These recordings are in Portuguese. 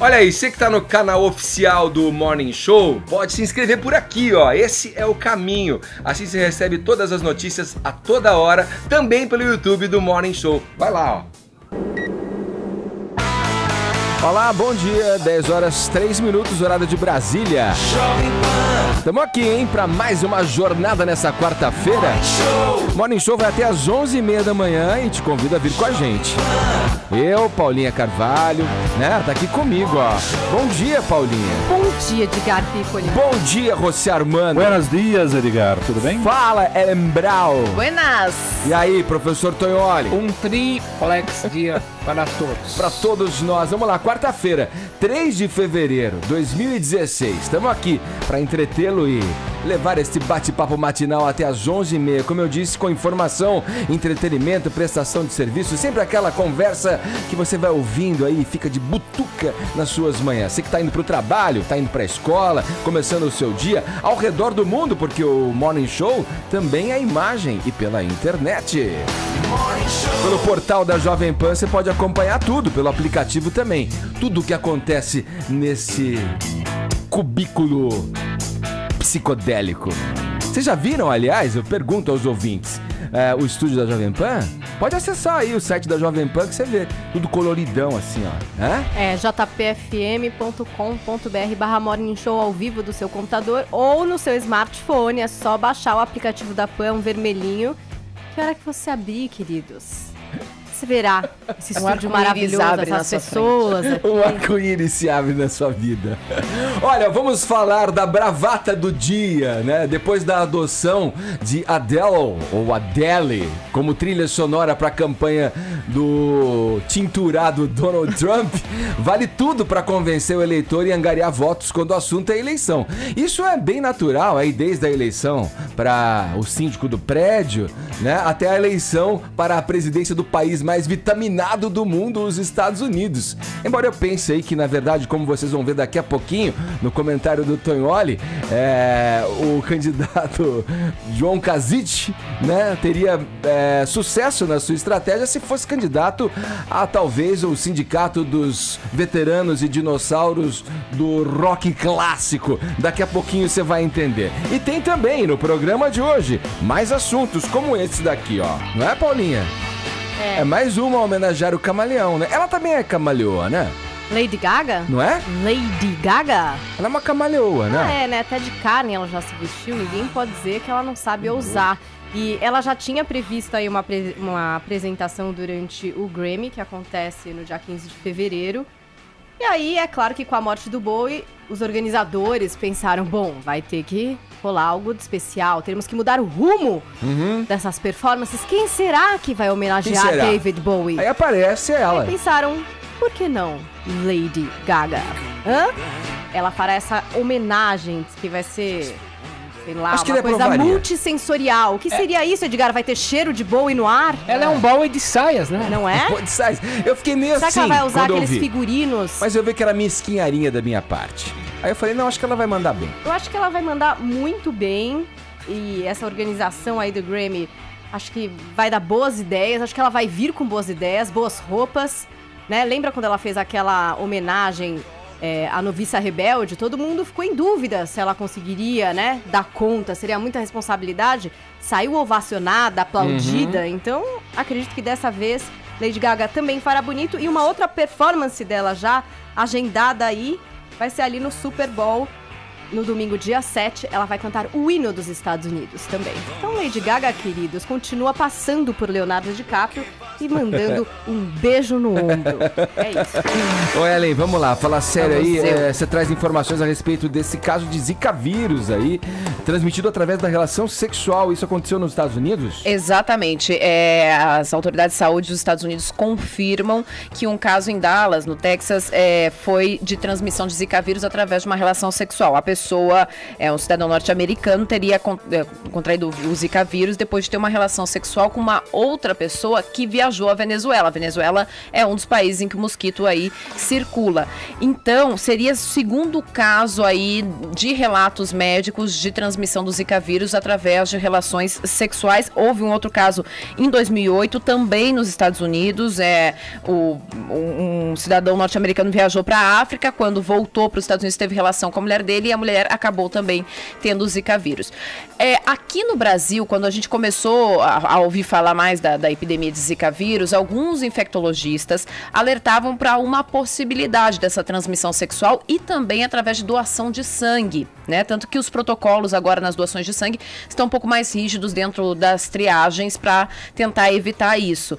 Olha aí, você que tá no canal oficial do Morning Show, pode se inscrever por aqui, ó. Esse é o caminho. Assim você recebe todas as notícias a toda hora, também pelo YouTube do Morning Show. Vai lá, ó. Olá, bom dia. 10 horas 3 minutos, horário de Brasília. Estamos aqui, hein, para mais uma jornada nessa quarta-feira. Morning Show vai até às 11h30 da manhã e te convido a vir com a gente. Eu, Paulinha Carvalho, né, tá aqui comigo, ó. Bom dia, Paulinha. Bom dia, Edgar Piccoli. Bom dia, José Armando. Buenos dias, Edgar. Tudo bem? Fala, Ellen Brau. Buenas. E aí, professor Tonholi? Um triplex dia para todos. Para todos nós. Vamos lá, quarta-feira, 3 de fevereiro de 2016. Estamos aqui para entretê-lo e levar este bate-papo matinal até às 11h30. Como eu disse, com informação, entretenimento, prestação de serviço, sempre aquela conversa que você vai ouvindo aí e fica de butuca nas suas manhãs. Você que está indo para o trabalho, está indo para a escola, começando o seu dia, ao redor do mundo, porque o Morning Show também é imagem e pela internet. Pelo portal da Jovem Pan você pode acompanhar tudo, pelo aplicativo também. Tudo o que acontece nesse cubículo psicodélico. Vocês já viram, aliás, eu pergunto aos ouvintes, é, o estúdio da Jovem Pan? Pode acessar aí o site da Jovem Pan que você vê tudo coloridão assim, ó. É, é jpfm.com.br barra Morning Show ao vivo do seu computador ou no seu smartphone. É só baixar o aplicativo da Pan, um vermelhinho. Que hora que você abrir, queridos? Você verá esse um estúdio maravilhoso, essas pessoas. Um arco-íris se abre na sua vida. Olha, vamos falar da bravata do dia, né? Depois da adoção de Adele, ou Adele, como trilha sonora para a campanha do tinturado Donald Trump, vale tudo para convencer o eleitor e angariar votos quando o assunto é eleição. Isso é bem natural, aí desde a eleição para o síndico do prédio, né? Até a eleição para a presidência do país mais vitaminado do mundo, os Estados Unidos. Embora eu pense aí que, na verdade, como vocês vão ver daqui a pouquinho, no comentário do Tonholi, é, o candidato João Kazic, né, teria é, sucesso na sua estratégia se fosse candidato a talvez o sindicato dos veteranos e dinossauros do rock clássico. Daqui a pouquinho você vai entender. E tem também no programa de hoje mais assuntos como esse daqui, ó. Não é, Paulinha? É. é mais uma a homenagear o camaleão, né? Ela também é camaleoa, né? Lady Gaga? Não é? Lady Gaga? Ela é uma camaleoa, né? Ah, é, né? Até de carne ela já se vestiu, ninguém pode dizer que ela não sabe ousar. E ela já tinha previsto aí uma, uma apresentação durante o Grammy, que acontece no dia 15 de fevereiro. E aí, é claro que com a morte do Bowie, os organizadores pensaram, bom, vai ter que rolar algo de especial, teremos que mudar o rumo uhum. dessas performances. Quem será que vai homenagear David Bowie? Aí aparece ela. Aí pensaram, por que não Lady Gaga? Hã? Ela fará essa homenagem que vai ser sei lá, Acho uma coisa multissensorial. O que é. seria isso, Edgar? Vai ter cheiro de Bowie no ar? Ela é um Bowie de saias, né? Não é? de saias. Eu fiquei meio Será assim. Será que ela vai usar aqueles figurinos? Mas eu vi que era minha esquinharinha da minha parte. Aí eu falei, não, acho que ela vai mandar bem. Eu acho que ela vai mandar muito bem. E essa organização aí do Grammy, acho que vai dar boas ideias. Acho que ela vai vir com boas ideias, boas roupas. Né? Lembra quando ela fez aquela homenagem é, a noviça rebelde, todo mundo ficou em dúvida se ela conseguiria, né, dar conta, seria muita responsabilidade. Saiu ovacionada, aplaudida, uhum. então acredito que dessa vez Lady Gaga também fará bonito. E uma outra performance dela já agendada aí vai ser ali no Super Bowl no domingo, dia 7, ela vai cantar o hino dos Estados Unidos também. Então, Lady Gaga, queridos, continua passando por Leonardo DiCaprio e mandando um beijo no ombro. É isso. Ô, Ellen, vamos lá, falar sério aí. É, você traz informações a respeito desse caso de Zika vírus aí, transmitido através da relação sexual. Isso aconteceu nos Estados Unidos? Exatamente. É, as autoridades de saúde dos Estados Unidos confirmam que um caso em Dallas, no Texas, é, foi de transmissão de Zika vírus através de uma relação sexual. A pessoa pessoa, é, um cidadão norte-americano, teria é, contraído o Zika vírus depois de ter uma relação sexual com uma outra pessoa que viajou viajou à Venezuela. A Venezuela é um dos países em que o mosquito aí circula. Então, seria o segundo caso aí de relatos médicos de transmissão do Zika vírus através de relações sexuais. Houve um outro caso em 2008, também nos Estados Unidos. É, o, um cidadão norte-americano viajou para a África, quando voltou para os Estados Unidos teve relação com a mulher dele e a mulher acabou também tendo o Zika vírus. É, aqui no Brasil, quando a gente começou a, a ouvir falar mais da, da epidemia de Zika vírus, alguns infectologistas alertavam para uma possibilidade dessa transmissão sexual e também através de doação de sangue, né? Tanto que os protocolos agora nas doações de sangue estão um pouco mais rígidos dentro das triagens para tentar evitar isso.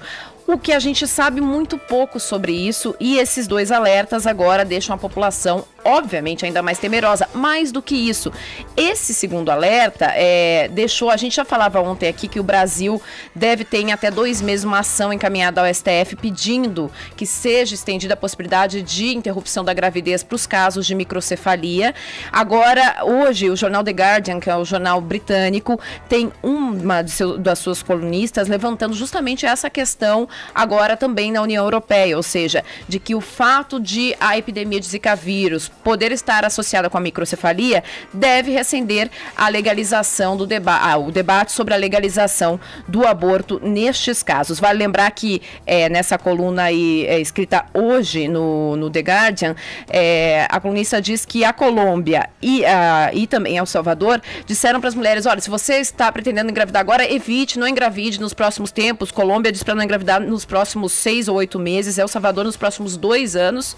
O que a gente sabe muito pouco sobre isso e esses dois alertas agora deixam a população obviamente ainda mais temerosa. Mais do que isso, esse segundo alerta é, deixou. A gente já falava ontem aqui que o Brasil deve ter em até dois meses uma ação encaminhada ao STF pedindo que seja estendida a possibilidade de interrupção da gravidez para os casos de microcefalia. Agora, hoje, o jornal The Guardian, que é o jornal britânico, tem uma seu, das suas colunistas levantando justamente essa questão agora também na União Europeia, ou seja, de que o fato de a epidemia de Zika vírus poder estar associada com a microcefalia, deve recender a legalização do debate, ah, o debate sobre a legalização do aborto nestes casos. Vale lembrar que é, nessa coluna aí, é, escrita hoje no, no The Guardian, é, a colunista diz que a Colômbia e, a, e também El Salvador disseram para as mulheres: olha, se você está pretendendo engravidar agora, evite, não engravide nos próximos tempos. Colômbia diz para não engravidar nos próximos seis ou oito meses, El Salvador nos próximos dois anos.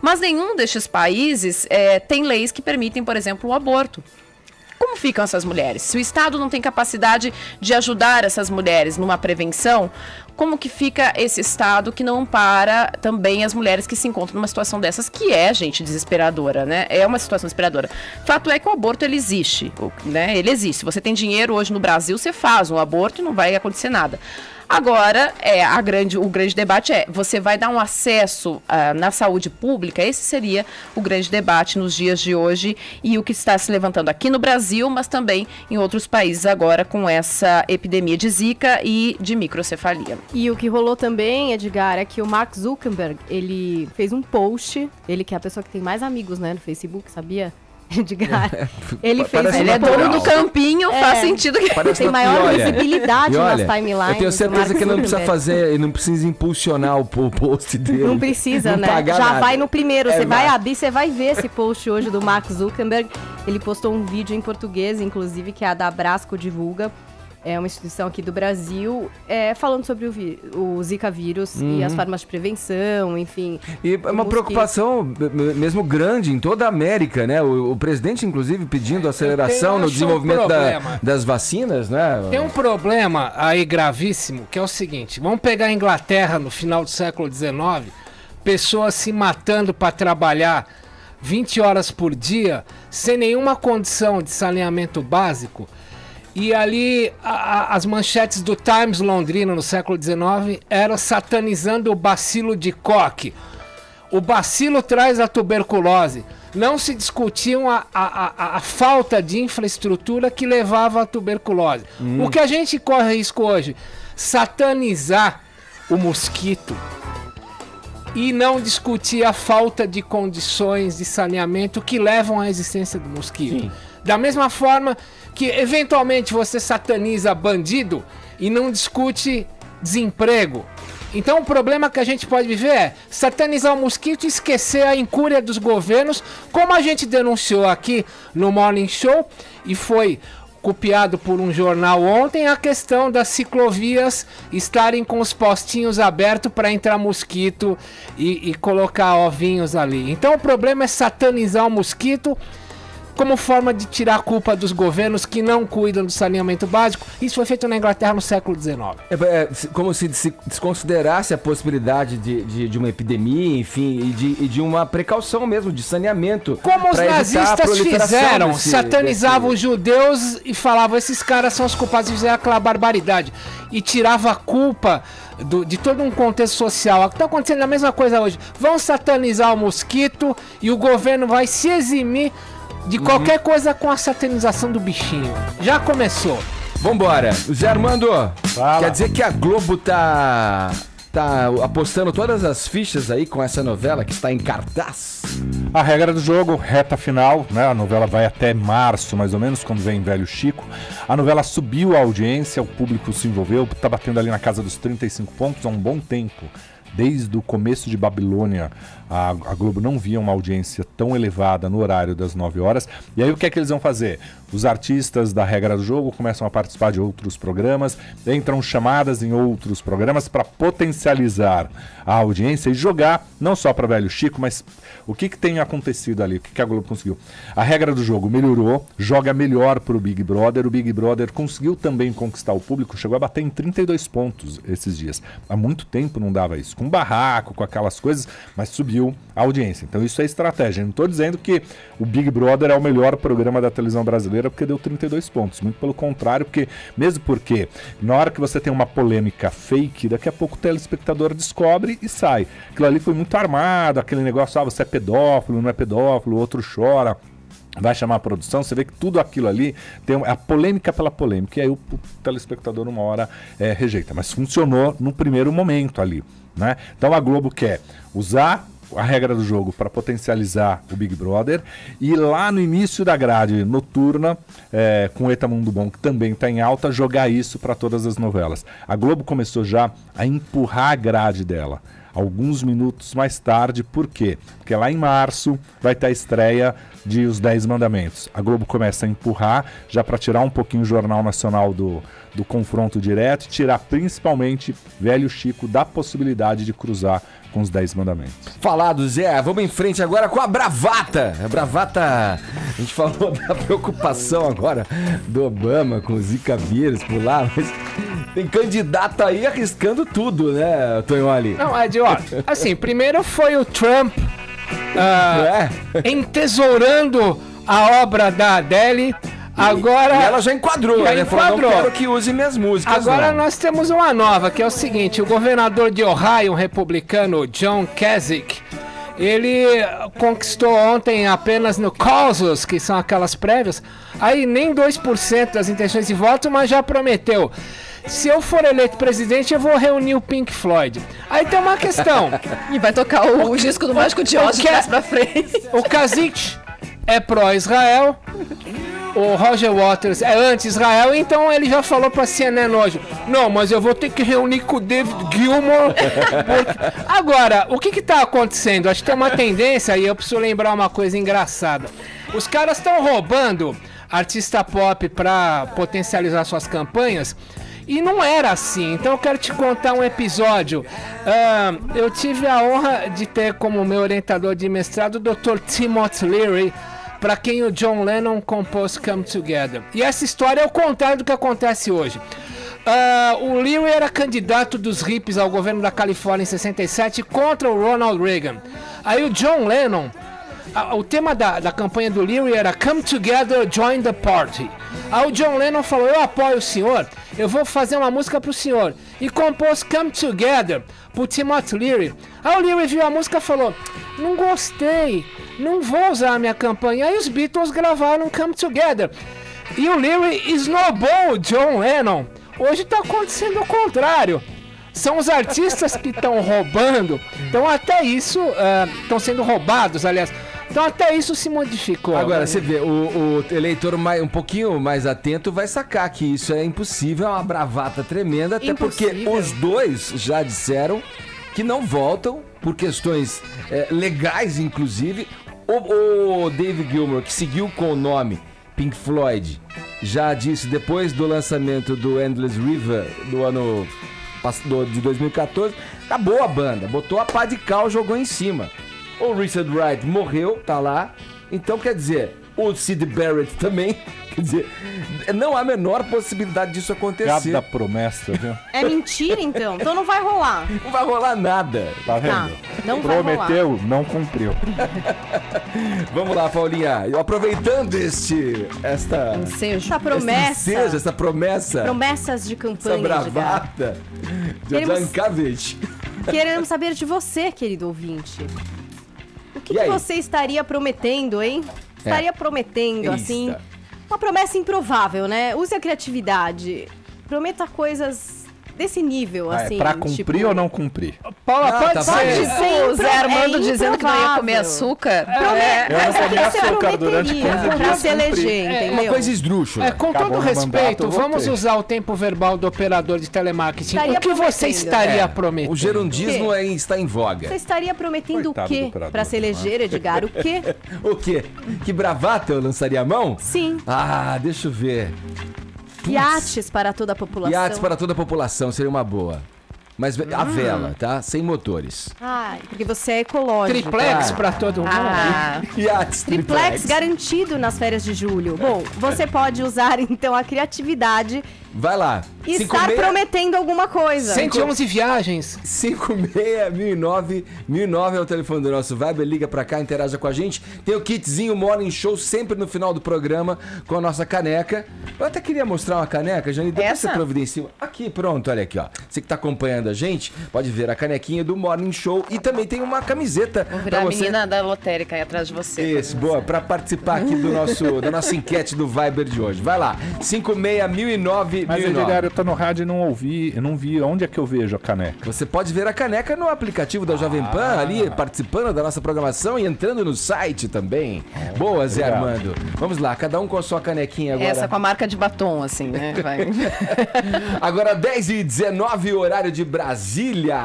Mas nenhum destes países é, tem leis que permitem, por exemplo, o aborto. Como ficam essas mulheres? Se o Estado não tem capacidade de ajudar essas mulheres numa prevenção, como que fica esse Estado que não ampara também as mulheres que se encontram numa situação dessas, que é, gente, desesperadora, né? É uma situação desesperadora. Fato é que o aborto, ele existe, né? Ele existe. Se você tem dinheiro hoje no Brasil, você faz um aborto e não vai acontecer nada. Agora, é, a grande, o grande debate é: você vai dar um acesso uh, na saúde pública? Esse seria o grande debate nos dias de hoje e o que está se levantando aqui no Brasil, mas também em outros países agora com essa epidemia de Zika e de microcefalia. E o que rolou também, Edgar, é que o Mark Zuckerberg ele fez um post, ele que é a pessoa que tem mais amigos né, no Facebook, sabia? Edgar. É, ele fez Ele é dono do campinho, é, faz sentido que ele tem maior olha, visibilidade olha, nas timelines. Eu tenho certeza que não precisa fazer, não precisa impulsionar o post dele. Não precisa, não né? Já nada. vai no primeiro, é você vai abrir, você vai ver esse post hoje do Mark Zuckerberg. Ele postou um vídeo em português, inclusive, que é a da Brasco divulga é uma instituição aqui do Brasil, é, falando sobre o, o Zika vírus uhum. e as formas de prevenção, enfim. E é uma preocupação mesmo grande em toda a América, né? O, o presidente, inclusive, pedindo aceleração no desenvolvimento um da, das vacinas, né? Tem um problema aí gravíssimo, que é o seguinte: vamos pegar a Inglaterra no final do século XIX, pessoas se matando para trabalhar 20 horas por dia, sem nenhuma condição de saneamento básico. E ali a, a, as manchetes do Times Londrina no século XIX eram satanizando o bacilo de Koch. O bacilo traz a tuberculose. Não se discutiam a, a, a, falta de infraestrutura que levava à tuberculose. Hum. O que a gente corre risco hoje? Satanizar o mosquito e não discutir a falta de condições de saneamento que levam à existência do mosquito. Sim. Da mesma forma que eventualmente você sataniza bandido e não discute desemprego. Então o problema que a gente pode viver é satanizar o mosquito e esquecer a incúria dos governos, como a gente denunciou aqui no Morning Show e foi copiado por um jornal ontem a questão das ciclovias estarem com os postinhos abertos para entrar mosquito e, e colocar ovinhos ali. Então o problema é satanizar o mosquito como forma de tirar a culpa dos governos que não cuidam do saneamento básico. Isso foi feito na Inglaterra no século XIX. É, é, como se desconsiderasse a possibilidade de, de, de uma epidemia, enfim, e de, e de, uma precaução mesmo de saneamento. Como os nazistas fizeram, desse, satanizavam desse... os judeus e falavam: esses caras são os culpados de fazer aquela barbaridade. E tirava a culpa do, de todo um contexto social. Está acontecendo a mesma coisa hoje. Vão satanizar o mosquito e o governo vai se eximir de uhum. qualquer coisa com a satanização do bichinho. Já começou. Vambora. Zé Armando, Fala. quer dizer que a Globo tá tá apostando todas as fichas aí com essa novela que está em cartaz. A regra do jogo, reta final, né? A novela vai até março, mais ou menos, quando vem Velho Chico. A novela subiu a audiência, o público se envolveu, tá batendo ali na casa dos 35 pontos há um bom tempo. Desde o começo de Babilônia, a, a Globo não via uma audiência tão elevada no horário das 9 horas. E aí o que é que eles vão fazer? Os artistas da regra do jogo começam a participar de outros programas, entram chamadas em outros programas para potencializar a audiência e jogar não só para Velho Chico, mas o que, que tem acontecido ali? O que, que a Globo conseguiu? A regra do jogo melhorou, joga melhor para o Big Brother. O Big Brother conseguiu também conquistar o público, chegou a bater em 32 pontos esses dias. Há muito tempo não dava isso. Com barraco, com aquelas coisas, mas subiu audiência. Então isso é estratégia. Não estou dizendo que o Big Brother é o melhor programa da televisão brasileira porque deu 32 pontos. Muito pelo contrário, porque mesmo porque na hora que você tem uma polêmica fake, daqui a pouco o telespectador descobre e sai. Aquilo ali foi muito armado, aquele negócio, ah, você é pedófilo, não é pedófilo, o outro chora vai chamar a produção, você vê que tudo aquilo ali tem a polêmica pela polêmica, e aí o, o telespectador uma hora é, rejeita. Mas funcionou no primeiro momento ali. Né? Então a Globo quer usar a regra do jogo para potencializar o Big Brother e lá no início da grade noturna, é, com Eta Mundo Bom, que também está em alta, jogar isso para todas as novelas. A Globo começou já a empurrar a grade dela alguns minutos mais tarde. Por quê? Porque lá em março vai ter a estreia de Os Dez Mandamentos. A Globo começa a empurrar já para tirar um pouquinho o Jornal Nacional do, do confronto direto tirar principalmente Velho Chico da possibilidade de cruzar com os Dez Mandamentos. Falado, Zé. Vamos em frente agora com a Bravata. A Bravata, a gente falou da preocupação agora do Obama com o Zika vírus por lá, mas tem candidato aí arriscando tudo, né, Tonholi? Não, Ed, ó, assim, primeiro foi o Trump ah, é? entesourando a obra da Adele. Agora. E ela já enquadrou, Já né? Falou, enquadrou. não quero que use minhas músicas. Agora não. nós temos uma nova, que é o seguinte: o governador de Ohio, um republicano, John Kasich, ele conquistou ontem apenas no causus, que são aquelas prévias, aí nem 2% das intenções de voto, mas já prometeu. Se eu for eleito presidente, eu vou reunir o Pink Floyd. Aí tem uma questão. E vai tocar o, o disco do Mágico de Oz de trás pra frente. O Kasich é pró-Israel. O Roger Waters é anti-Israel, então ele já falou pra CNN hoje: Não, mas eu vou ter que reunir com o David Gilmour. porque-" Agora, o que que tá acontecendo? Acho que tem uma tendência, e eu preciso lembrar uma coisa engraçada: os caras estão roubando artista pop pra potencializar suas campanhas. E não era assim, então eu quero te contar um episódio. Ah, eu tive a honra de ter como meu orientador de mestrado o Dr. Timothy Leary, para quem o John Lennon compôs Come Together. E essa história é o contrário do que acontece hoje. Ah, o Leary era candidato dos hippies ao governo da Califórnia em 67 contra o Ronald Reagan. Aí o John Lennon o tema da, da campanha do Leary era Come Together, Join the Party. Aí o John Lennon falou: Eu apoio o senhor, eu vou fazer uma música pro senhor. E compôs Come Together pro Timothy Leary. Aí o Leary viu a música e falou: Não gostei, não vou usar a minha campanha. Aí os Beatles gravaram Come Together. E o Leary snowball o John Lennon. Hoje tá acontecendo o contrário. São os artistas que estão roubando. Então até isso estão sendo roubados, aliás. Então até isso se modificou. Agora, você vê, o, o eleitor mais, um pouquinho mais atento vai sacar que isso é impossível, é uma bravata tremenda, até porque Impossível. os dois já disseram que não voltam por questões é, legais, inclusive. O, o David Gilmour, que seguiu com o nome Pink Floyd, já disse depois do lançamento do Endless River do ano de 2014, acabou a banda, botou a pá de cal, jogou em cima. O Richard Wright morreu, tá lá. Então, quer dizer, o Sid Barrett também. Quer dizer, não há a menor possibilidade disso acontecer. Cada promessa, viu? É mentira, então. Então não vai rolar. Não vai rolar nada. Tá vendo? Tá, não vai rolar. Prometeu, não cumpriu. Vamos lá, Paulinha. Eu Aproveitando este, esta Ensejo. Essa promessa. ensejo, essa promessa, Promessas de essa campanha, Edgar. bravata de Queremos- Jankovic. Queremos saber de você, querido ouvinte. O que, que você estaria prometendo, hein? Estaria prometendo, Eita. assim. Uma promessa improvável, né? Use a criatividade. Prometa coisas desse nível, Ah, assim. é pra cumprir tipo, ou não cumprir? Paula, Ah, pode tá ser. Pode Tipo, o Zé É Armando dizendo que não ia comer açúcar. Eu não comi açúcar durante prometeria 15 pra dias, se eleger. É, entendeu? Uma coisa esdrúxula. É, com Acabou todo respeito, mandato, vamos usar o tempo verbal do operador de telemarketing. Estaria o que você estaria É, prometendo? O gerundismo é, está em voga. Você estaria prometendo Coitado o quê pra se eleger, Edgar? O quê? O quê? Que bravata eu lançaria a mão? Sim. Ah, deixa eu ver. Iates para toda a população. Iates para toda a população seria uma boa. Mas Hum. a vela, tá? Sem motores. Ai, porque você é ecológico. Triplex Ah. pra todo mundo. Ah, Iates Triplex garantido nas férias de julho. Bom, você pode usar então a criatividade Vai lá. E estar prometendo alguma coisa. 111 viagens. 56 1009 é o telefone do nosso Viber, liga pra cá, interaja com a gente. Tem o kitzinho Morning Show sempre no final do programa com a nossa caneca. Eu até queria mostrar uma caneca, Jane, depois Essa? você providencia. Aqui, pronto, olha aqui, ó. Você que tá acompanhando a gente, pode ver a canequinha do Morning Show e também tem uma camiseta vou pra virar a você. menina da lotérica aí atrás de você. Isso, boa, pra participar aqui do nosso, da nossa enquete do Viber de hoje. Vai lá, 56 1009 Mas, 1009. Edgar, eu tô no rádio e não ouvi, não vi onde é que eu vejo a caneca. Você pode ver a caneca no aplicativo da Jovem Pan, Ah. ali participando da nossa programação e entrando no site também. Boa, Zé obrigado. Armando. Vamos lá, cada um com a sua canequinha agora. Essa com a marca de batom, assim, né? Vai. Agora 10 e 19 horário de Brasília.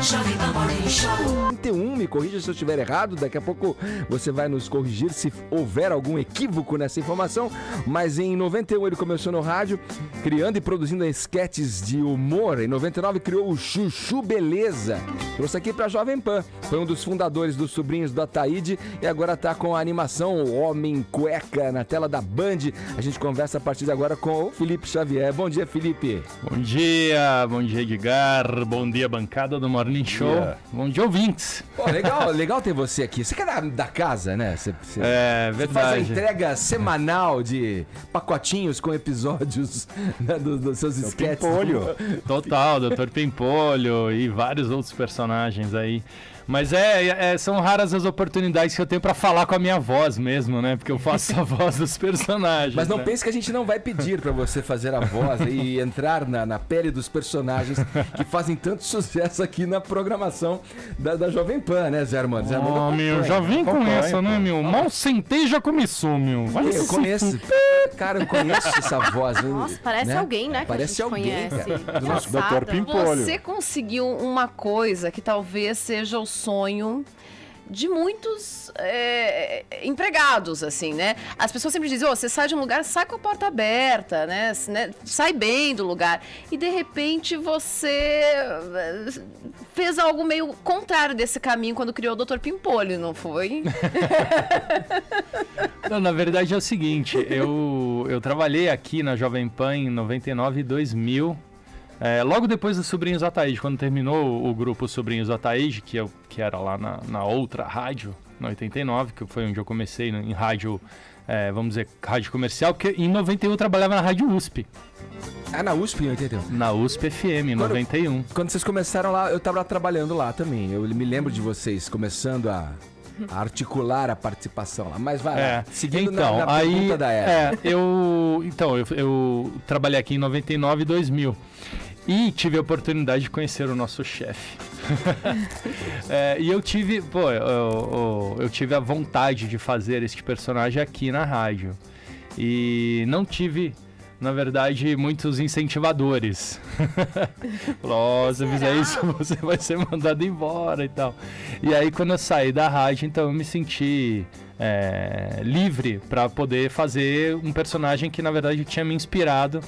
31, me corrija se eu estiver errado, daqui a pouco você vai nos corrigir se houver algum equívoco nessa informação, mas em 91 ele começou no rádio, criando e produzindo esquetes de humor, em 99 criou o Chuchu Beleza, trouxe aqui pra Jovem Pan, foi um dos fundadores dos Sobrinhos do Ataíde e agora tá com a animação O Homem Cueca na tela da Band, a gente conversa a partir de agora com o Felipe Xavier, bom dia Felipe. Bom dia, bom dia Edgar, bom dia bancada do Morning Show, dia. bom dia ouvintes. Pô, legal, legal ter você aqui, você que é da, da casa, né? Você, você- É Você faz a verdade. entrega semanal de pacotinhos com episódios né, dos, dos seus sketches. Pimpolho. Total, Dr. Pimpolho e vários outros personagens aí. Mas é, é- são raras as oportunidades que eu tenho pra falar com a minha voz mesmo, né? Porque eu faço a voz dos personagens. Mas não né? pense que a gente não vai pedir pra você fazer a voz e entrar na, na pele dos personagens que fazem tanto sucesso aqui na programação da, da Jovem Pan, né, Zé Armando? Zé Armando Oh, meu, já vem com essa, né, meu? Mal sentei já começou, meu. Vai Eu conheço. Cara, eu conheço essa voz. Nossa, parece alguém, né? Que Parece a gente alguém, conhece. cara. Do nosso. Dr. Pimpolho. Você conseguiu uma coisa que talvez seja o sonho de muitos é, empregados, assim, né? As pessoas sempre dizem, "Ô, você sai de um lugar, sai com a porta aberta, né? Né? Sai bem do lugar. E de repente você eh, fez algo meio contrário desse caminho quando criou o Dr. Pimpolho, não foi? Não, na verdade é o seguinte, eu, eu trabalhei aqui na Jovem Pan em 99 e 2000, é, logo depois dos Sobrinhos do Ataíde, quando terminou o grupo Sobrinhos do Ataíde, que, eu, que era lá na, na outra rádio, na 89, que foi onde eu comecei em rádio, é, vamos dizer, rádio comercial, porque em 91 eu trabalhava na Rádio USP, Ah, na USP em 81. na USP FM, em Quando- 91. Quando vocês começaram lá, eu tava trabalhando lá também. Eu me lembro de vocês começando a, a articular a participação lá. Mas vai É, lá. Seguindo então, na, na aí, pergunta da Era. é, eu, então, eu, eu trabalhei aqui em 99 e 2000 e tive a oportunidade de conhecer o nosso chefe. É, e eu tive, pô, eu, eu- eu tive a vontade de fazer este personagem aqui na rádio. E não tive, na verdade, muitos incentivadores. Falou, se fizer isso, você vai ser mandado embora e tal. E aí, quando eu saí da rádio, então eu me senti é, livre para poder fazer um personagem que, na verdade, tinha me inspirado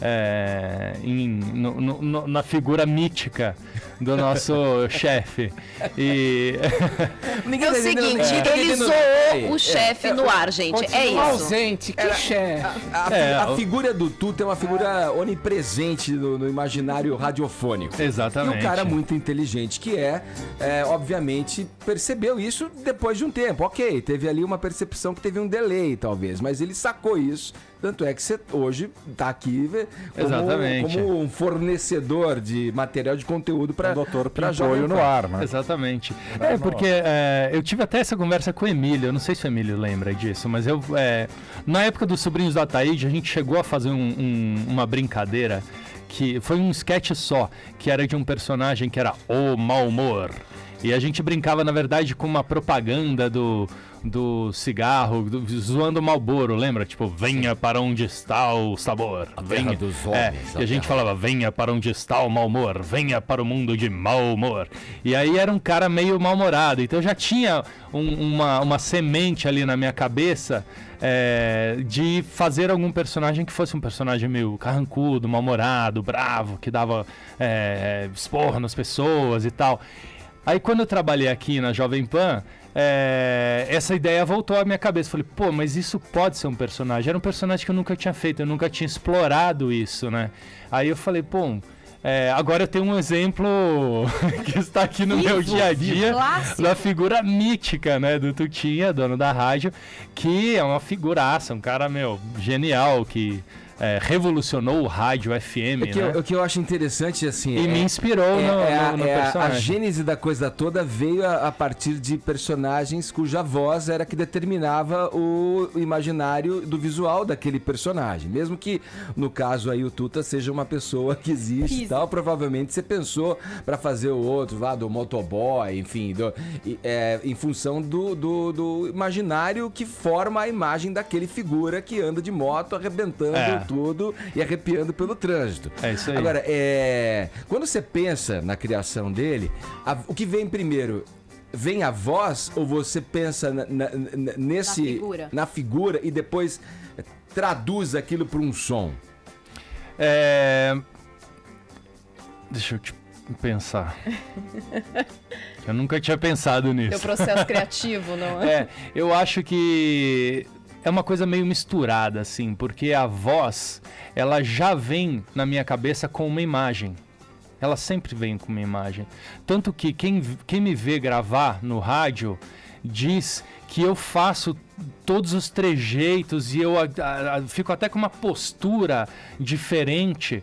é, em- no- no- no- na figura mítica do nosso chefe. E É o tá seguinte, tá ele zoou o é, chefe no ar, gente. É isso. Ausente, que chefe. A, É, a o- figura do Tuto é uma figura onipresente no, no imaginário radiofônico. Exatamente. E um cara muito inteligente que é, é, obviamente, percebeu isso depois de um tempo. Ok, teve ali uma percepção que teve um delay, talvez, mas ele sacou isso Tanto é que você hoje tá aqui como, como um fornecedor de material de conteúdo para O doutor Pimpolho Jovem no ar, né? Exatamente. É, porque é, eu tive até essa conversa com o Emílio, eu não sei se o Emílio lembra disso, mas eu. é, na época dos sobrinhos da Ataíde, a gente chegou a fazer um- um- uma brincadeira que foi um sketch só, que era de um personagem que era o mau humor. E a gente brincava, na verdade, com uma propaganda do, do cigarro, do- zoando o Malboro, lembra? Tipo, venha para onde está o sabor. venha. dos É, homens, a e a gente falava, venha para onde está o mau humor, venha para o mundo de mau humor. E aí era um cara meio mal-humorado, então já tinha um- uma, uma semente ali na minha cabeça é, de fazer algum personagem que fosse um personagem meio carrancudo, mal-humorado, bravo, que dava é, esporro nas pessoas e tal. Aí quando eu trabalhei aqui na Jovem Pan, é, essa ideia voltou à minha cabeça. Falei, pô, mas isso pode ser um personagem. Era um personagem que eu nunca tinha feito, eu nunca tinha explorado isso, né? Aí eu falei, pô, é, agora eu tenho um exemplo que está aqui no meu dia a dia clássico. da figura mítica, né, do Tutinha, dono da rádio, que é uma figuraça, um cara, meu, genial, que é, revolucionou o rádio FM, O que, né? eu- o que eu acho interessante, assim. E é- me inspirou é- no, é a- no, no é a- a, personagem. gênese da coisa toda veio a, a partir de personagens cuja voz era que determinava o imaginário do visual daquele personagem. Mesmo que, no caso aí, o Tuta seja uma pessoa que existe e tal, provavelmente você pensou pra fazer o outro lá do motoboy, enfim, do- é, em função do, do, do imaginário que forma a imagem daquele figura que anda de moto arrebentando É. tudo e arrepiando pelo trânsito. É isso aí. Agora, é, quando você pensa na criação dele, a- o que vem primeiro? Vem a voz ou você pensa na- na- na- nesse Na figura. na figura e depois traduz aquilo para um som? É... Deixa eu te pensar. eu nunca tinha pensado Teu nisso. processo criativo, não é? É, eu acho que é uma coisa meio misturada, assim, porque a voz, ela já vem na minha cabeça com uma imagem. Ela sempre vem com uma imagem. Tanto que quem, quem me vê gravar no rádio diz que eu faço todos os trejeitos e eu a- a- fico até com uma postura diferente.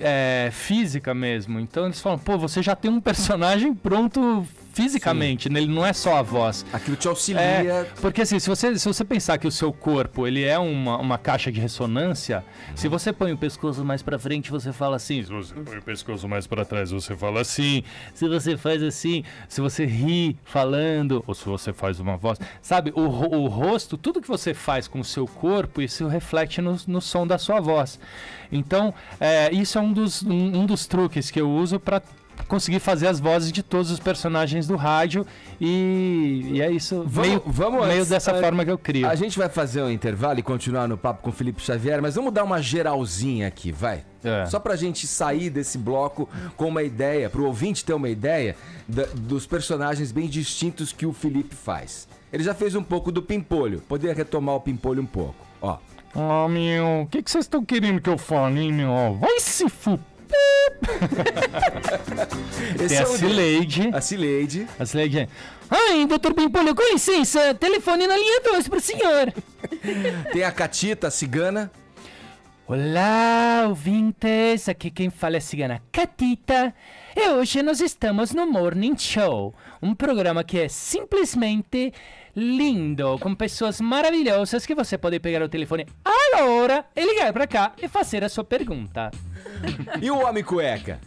é, física mesmo. Então eles falam, pô, você já tem um personagem pronto fisicamente, né? ele não é só a voz. Aquilo te auxilia. É, porque assim, se você, se você pensar que o seu corpo ele é uma, uma caixa de ressonância, Uhum. se você põe o pescoço mais pra frente, você fala assim. Se você põe o pescoço mais pra trás, você fala assim. Se você faz assim, se você ri falando, ou se você faz uma voz, sabe? O, o rosto, tudo que você faz com o seu corpo, isso reflete no, no som da sua voz. Então, é, isso é um dos, um, um dos truques que eu uso pra conseguir fazer as vozes de todos os personagens do rádio e, e é isso. Vamos- meio, vamos meio dessa ah, forma que eu crio. A gente vai fazer um intervalo e continuar no papo com o Felipe Xavier, mas vamos dar uma geralzinha aqui, vai. É. Só pra gente sair desse bloco com uma ideia, pro ouvinte ter uma ideia da- dos personagens bem distintos que o Felipe faz. Ele já fez um pouco do Pimpolho, poderia retomar o Pimpolho um pouco. Ó, Ah, meu, o que vocês estão querendo que eu fale, hein, meu? Vai se fu... esse Tem a é o Cileide. A Cileide. A Cileide. Ai, doutor Pimpolho, com licença, telefone na linha 2 pro senhor. Tem a Catita, a cigana. Olá, ouvintes, aqui quem fala é a cigana Catita. E hoje nós estamos no Morning Show, um programa que é simplesmente lindo, com pessoas maravilhosas que você pode pegar o telefone a hora e ligar pra cá e fazer a sua pergunta. E o Homem Cueca.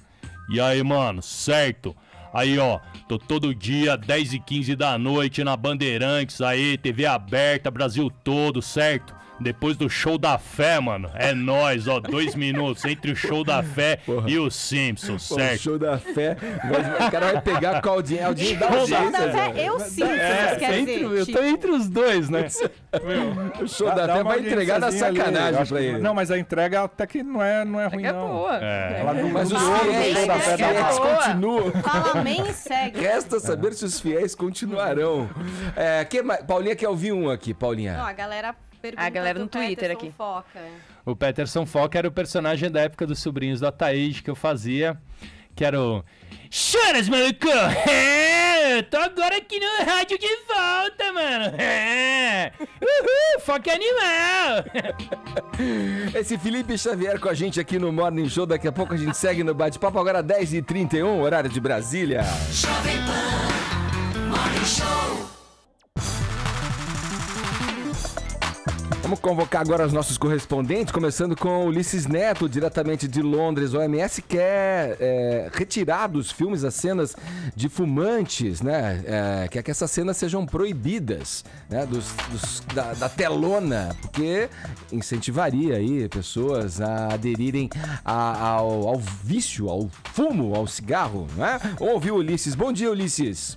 E aí, mano, certo? Aí, ó, tô todo dia, 10 e 15 da noite na Bandeirantes aí, TV aberta, Brasil todo, certo? Depois do show da fé, mano, é nóis, ó, dois minutos entre o show da fé e o Simpsons, Pô, certo? show da fé. Mas o cara vai pegar com a audiência, da O show da fé, eu sinto, quer dizer. entre, eu tipo, tô entre os dois, né? O show Dá- da dá fé vai entregar na ali. Eu sacanagem acho pra ele. Não, mas a entrega até que não é, não é ruim, É não. boa. Ela não Mas os durou no fiéis, show da os fé da fiéis boa. continuam. Fala amém e segue. Resta saber se os fiéis continuarão. É, que mais? Paulinha quer ouvir um aqui, Paulinha. Não, a galera pergunta A galera no Twitter Peterson aqui. Foca. O Peterson Foca era o personagem da época dos sobrinhos do Ataíde que eu fazia, que era o. Choras, maluco! É, eu tô agora aqui no rádio de volta, mano! É. Uhul! qualquer animal. Esse Felipe Xavier com a gente aqui no Morning Show. Daqui a pouco a gente segue no bate-papo. Agora 10h31, horário de Brasília. Jovem Pan Morning Show. Vamos convocar agora os nossos correspondentes, começando com Ulisses Neto, diretamente de Londres. O OMS quer é, retirar dos filmes as cenas de fumantes, né? É, quer que essas cenas sejam proibidas, né? Dos, dos- da, da telona, porque incentivaria aí pessoas a aderirem a- ao, ao vício, ao fumo, ao cigarro, né? Ouviu, Ulisses? Bom dia, Ulisses.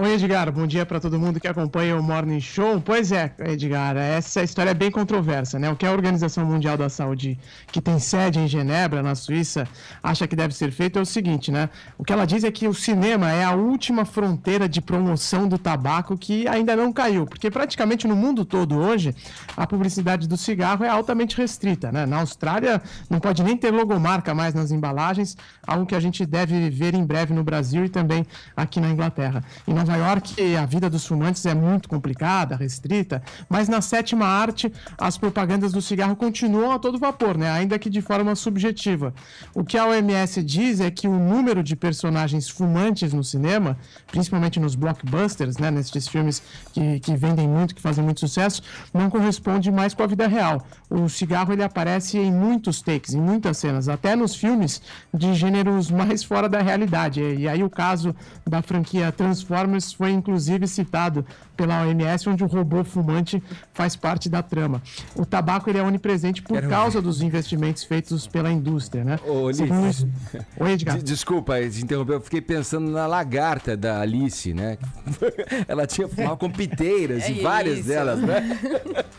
Oi, Edgar. Bom dia para todo mundo que acompanha o Morning Show. Pois é, Edgar, essa história é bem controversa, né? O que a Organização Mundial da Saúde, que tem sede em Genebra, na Suíça, acha que deve ser feito é o seguinte, né? O que ela diz é que o cinema é a última fronteira de promoção do tabaco que ainda não caiu, porque praticamente no mundo todo hoje a publicidade do cigarro é altamente restrita, né? Na Austrália não pode nem ter logomarca mais nas embalagens, algo que a gente deve ver em breve no Brasil e também aqui na Inglaterra. Em Nova York, a vida dos fumantes é muito complicada, restrita, mas na sétima arte, as propagandas do cigarro continuam a todo vapor, né? ainda que de forma subjetiva. O que a OMS diz é que o número de personagens fumantes no cinema, principalmente nos blockbusters, né? nesses filmes que, que vendem muito, que fazem muito sucesso, não corresponde mais com a vida real. O cigarro ele aparece em muitos takes, em muitas cenas, até nos filmes de gêneros mais fora da realidade. E aí o caso da franquia Transformers foi inclusive citado pela OMS, onde o robô fumante faz parte da trama. O tabaco ele é onipresente por Quero causa dos investimentos feitos pela indústria, né? Ô, Oi, Edgar. De- Desculpa te interromper, eu fiquei pensando na lagarta da Alice, né? Ela tinha fumado com piteiras É e várias isso. delas, né?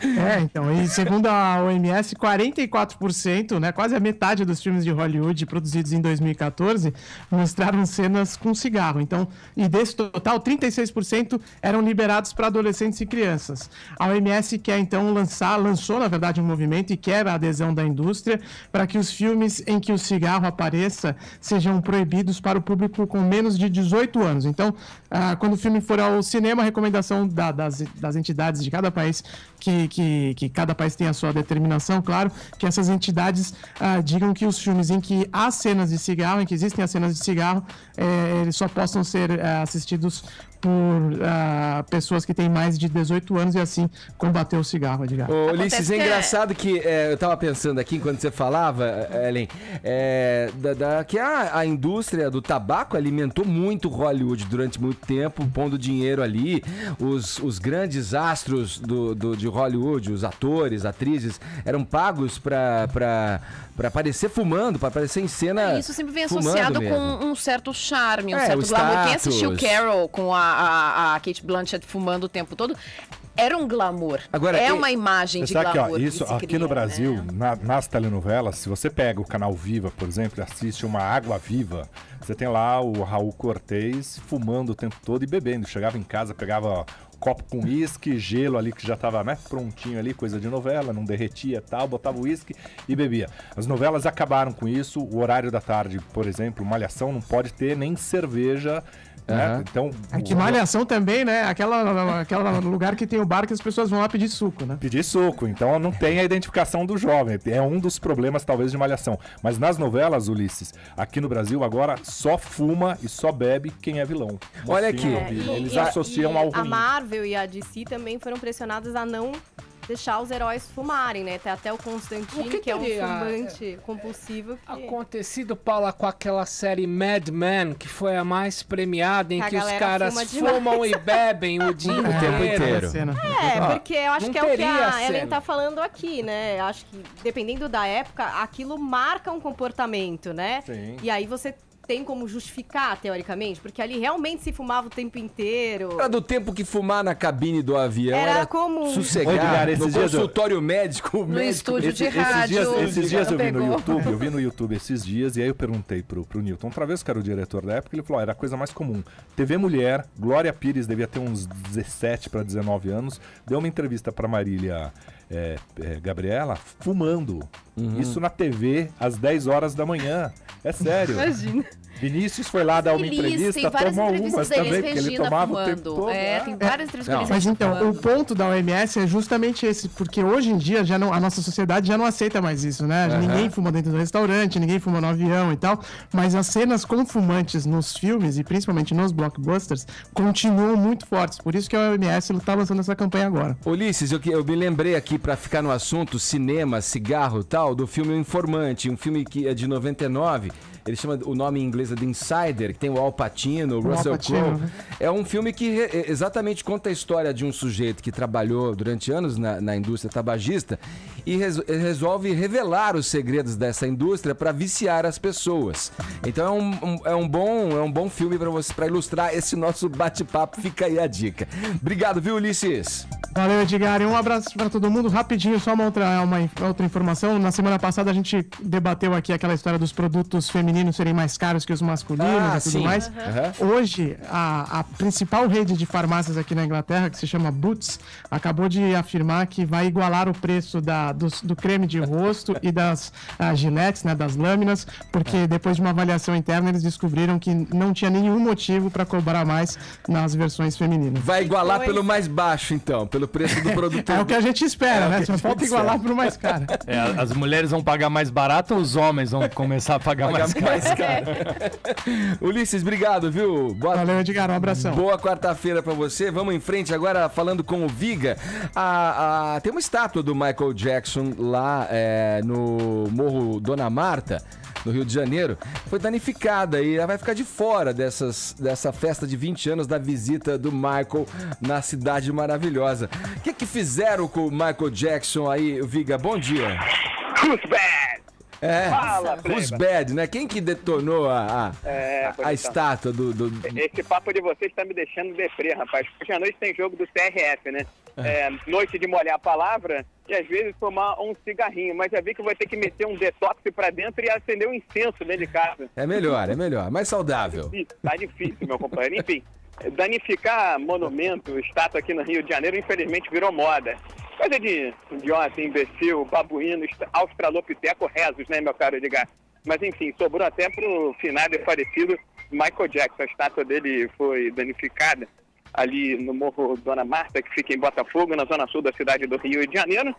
É, então, e segundo a OMS, 44%, né, quase a metade dos filmes de Hollywood produzidos em 2014 mostraram cenas com cigarro. Então, e desse total, 36% eram liberados para adolescentes e crianças. A OMS quer então lançar, lançou na verdade um movimento e quer a adesão da indústria para que os filmes em que o cigarro apareça sejam proibidos para o público com menos de 18 anos. Então, ah, quando o filme for ao cinema, a recomendação da- das, das entidades de cada país, que, que, que cada país tem a sua determinação, claro, que essas entidades ah, digam que os filmes em que há cenas de cigarro, em que existem as cenas de cigarro, eh, eles só possam ser eh, assistidos por ah, pessoas que têm mais de 18 anos e assim combater o cigarro, Edgar. Ô, Ulisses, é é- engraçado que é, eu tava pensando aqui enquanto você falava, eh, Ellen, é, da, da- que a, a indústria do tabaco alimentou muito Hollywood durante muito tempo, pondo dinheiro ali. Os, os grandes astros do, do- de Hollywood, os atores, atrizes, eram pagos pra, pra, pra aparecer fumando, pra aparecer em cena. Isso sempre vem associado mesmo. com um certo charme, um É, certo glamour. Quem assistiu Carol com a, a, a Kate Blanchett fumando o tempo todo, era um glamour. Agora, é uma imagem de sabe que, glamour. ó, que isso se aqui cria, no Brasil, né? na- nas telenovelas, se você pega o canal Viva, por exemplo, e assiste uma Água Viva, você tem lá o Raul Cortez fumando o tempo todo e bebendo. Chegava em casa, pegava copo com uísque, gelo ali que já tava né, prontinho ali, coisa de novela, não derretia tal, botava uísque e bebia. As novelas acabaram com isso, o horário da tarde, por exemplo, Malhação não pode ter nem cerveja, né? Então, É que malhação também, né? Aquela, aquela lugar que tem o bar que as pessoas vão lá pedir suco, né? pedir suco, então não tem a identificação do jovem. É um dos problemas, talvez, de malhação. Mas nas novelas, Ulisses, aqui no Brasil agora só fuma e só bebe quem é vilão. Olha Mocinho, aqui. vilão. É, e- Eles e- associam e ao A ruim. Marvel e a DC também foram pressionadas a não deixar os heróis fumarem, né? Tem até o Constantine, O que, que é um fumante compulsivo. Que... Acontecido, Paula, com aquela série Mad Men, que foi a mais premiada, em Que a que os caras fuma fumam e bebem o dia O tempo inteiro. inteiro. Cena. É, porque eu acho não que é o que teria a Ellen tá falando aqui, né? Eu Acho que dependendo da época, aquilo marca um comportamento, né? Sim. E aí você tem como justificar, teoricamente, porque ali realmente se fumava o tempo inteiro. Era do tempo que fumar na cabine do avião Era era, comum. sossegar. Ô, Edgar, esses no consultório médico, No médico... estúdio de Esses rádio. dias, esses dias eu vi no pegou. YouTube, eu vi no YouTube esses dias, e aí eu perguntei pro, pro Newton, outra vez que era o diretor da época, ele falou, ó, era a coisa mais comum. TV Mulher, Glória Pires devia ter uns 17 para 19 anos, deu uma entrevista pra Marília é, é, Gabriela, fumando. Uhum. Isso na TV, às 10 horas da manhã. É sério. Imagina. Vinícius foi lá dar uma entrevista, tem várias tomou entrevistas umas também, porque ele Regina tomava o tempo fumando. todo. É, né? tem várias entrevistas Não. Mas então, o fumando. ponto da OMS é justamente esse, porque hoje em dia já não, a nossa sociedade já não aceita mais isso, né? Ninguém fuma dentro do restaurante, ninguém fuma no avião e tal, mas as cenas com fumantes nos filmes e principalmente nos blockbusters continuam muito fortes. Por isso que a OMS está lançando essa campanha agora. Ulisses, eu, que- eu me lembrei aqui pra ficar no assunto cinema, cigarro e tal, do filme O Informante, um filme que é de 99. Ele chama o nome em inglês é The Insider, que tem o Al Pacino, o Russell Crowe. né? É um filme que re- exatamente conta a história de um sujeito que trabalhou durante anos na, na indústria tabagista e res- resolve revelar os segredos dessa indústria para viciar as pessoas. Então é um, um- é um bom é um bom filme para você para ilustrar esse nosso bate-papo. Fica aí a dica. Obrigado, viu, Ulisses? Valeu, Edgar. E um abraço para todo mundo. Rapidinho, só uma outra, uma outra informação. Na semana passada a gente debateu aqui aquela história dos produtos femininos serem mais caros que os masculinos Ah, e tudo sim. mais. Aham. Hoje, a, a principal rede de farmácias aqui na Inglaterra, que se chama Boots, acabou de afirmar que vai igualar o preço da, dos- do, creme de rosto e das ah, giletes, né, das lâminas, porque depois de uma avaliação interna eles descobriram que não tinha nenhum motivo para cobrar mais nas versões femininas. Vai igualar pelo mais baixo, então, pelo preço do produto. É o que a gente espera, É né? Só falta igualar pro mais caro. É, as mulheres vão pagar mais barato ou os homens vão começar a pagar, mais caro? mais caro. Ulisses, obrigado, viu? Boa, Valeu, Edgar. Um abração. boa quarta-feira pra você. Vamos em frente agora falando com o Viga. A- a- tem uma estátua do Michael Jackson lá é, no Morro Dona Marta. No Rio de Janeiro, foi danificada e ela vai ficar de fora dessas, dessa festa de 20 anos da visita do Michael na cidade maravilhosa. O que, que fizeram com o Michael Jackson aí, Viga? Bom dia. Who's bad? É, Fala, Pleba. bad, né? Quem que detonou a, a, É, a- então. estátua do, do- Esse papo de vocês tá me deixando deprê, rapaz. Hoje à noite tem jogo do CRF, né? É, noite de molhar a palavra e às vezes tomar um cigarrinho. Mas já vi que vai ter que meter um detox pra dentro e acender um incenso dentro de casa. É melhor, é melhor, mais saudável. Difícil, Tá difícil, meu companheiro. Enfim, danificar monumento, estátua aqui no Rio de Janeiro, infelizmente virou moda. Coisa de idiota, imbecil, babuíno, australopiteco, rezos, né, meu caro Edgar? Mas enfim, sobrou até pro finado e falecido Michael Jackson. A estátua dele foi danificada ali no Morro Dona Marta, que fica em Botafogo, na zona sul da cidade do Rio de Janeiro.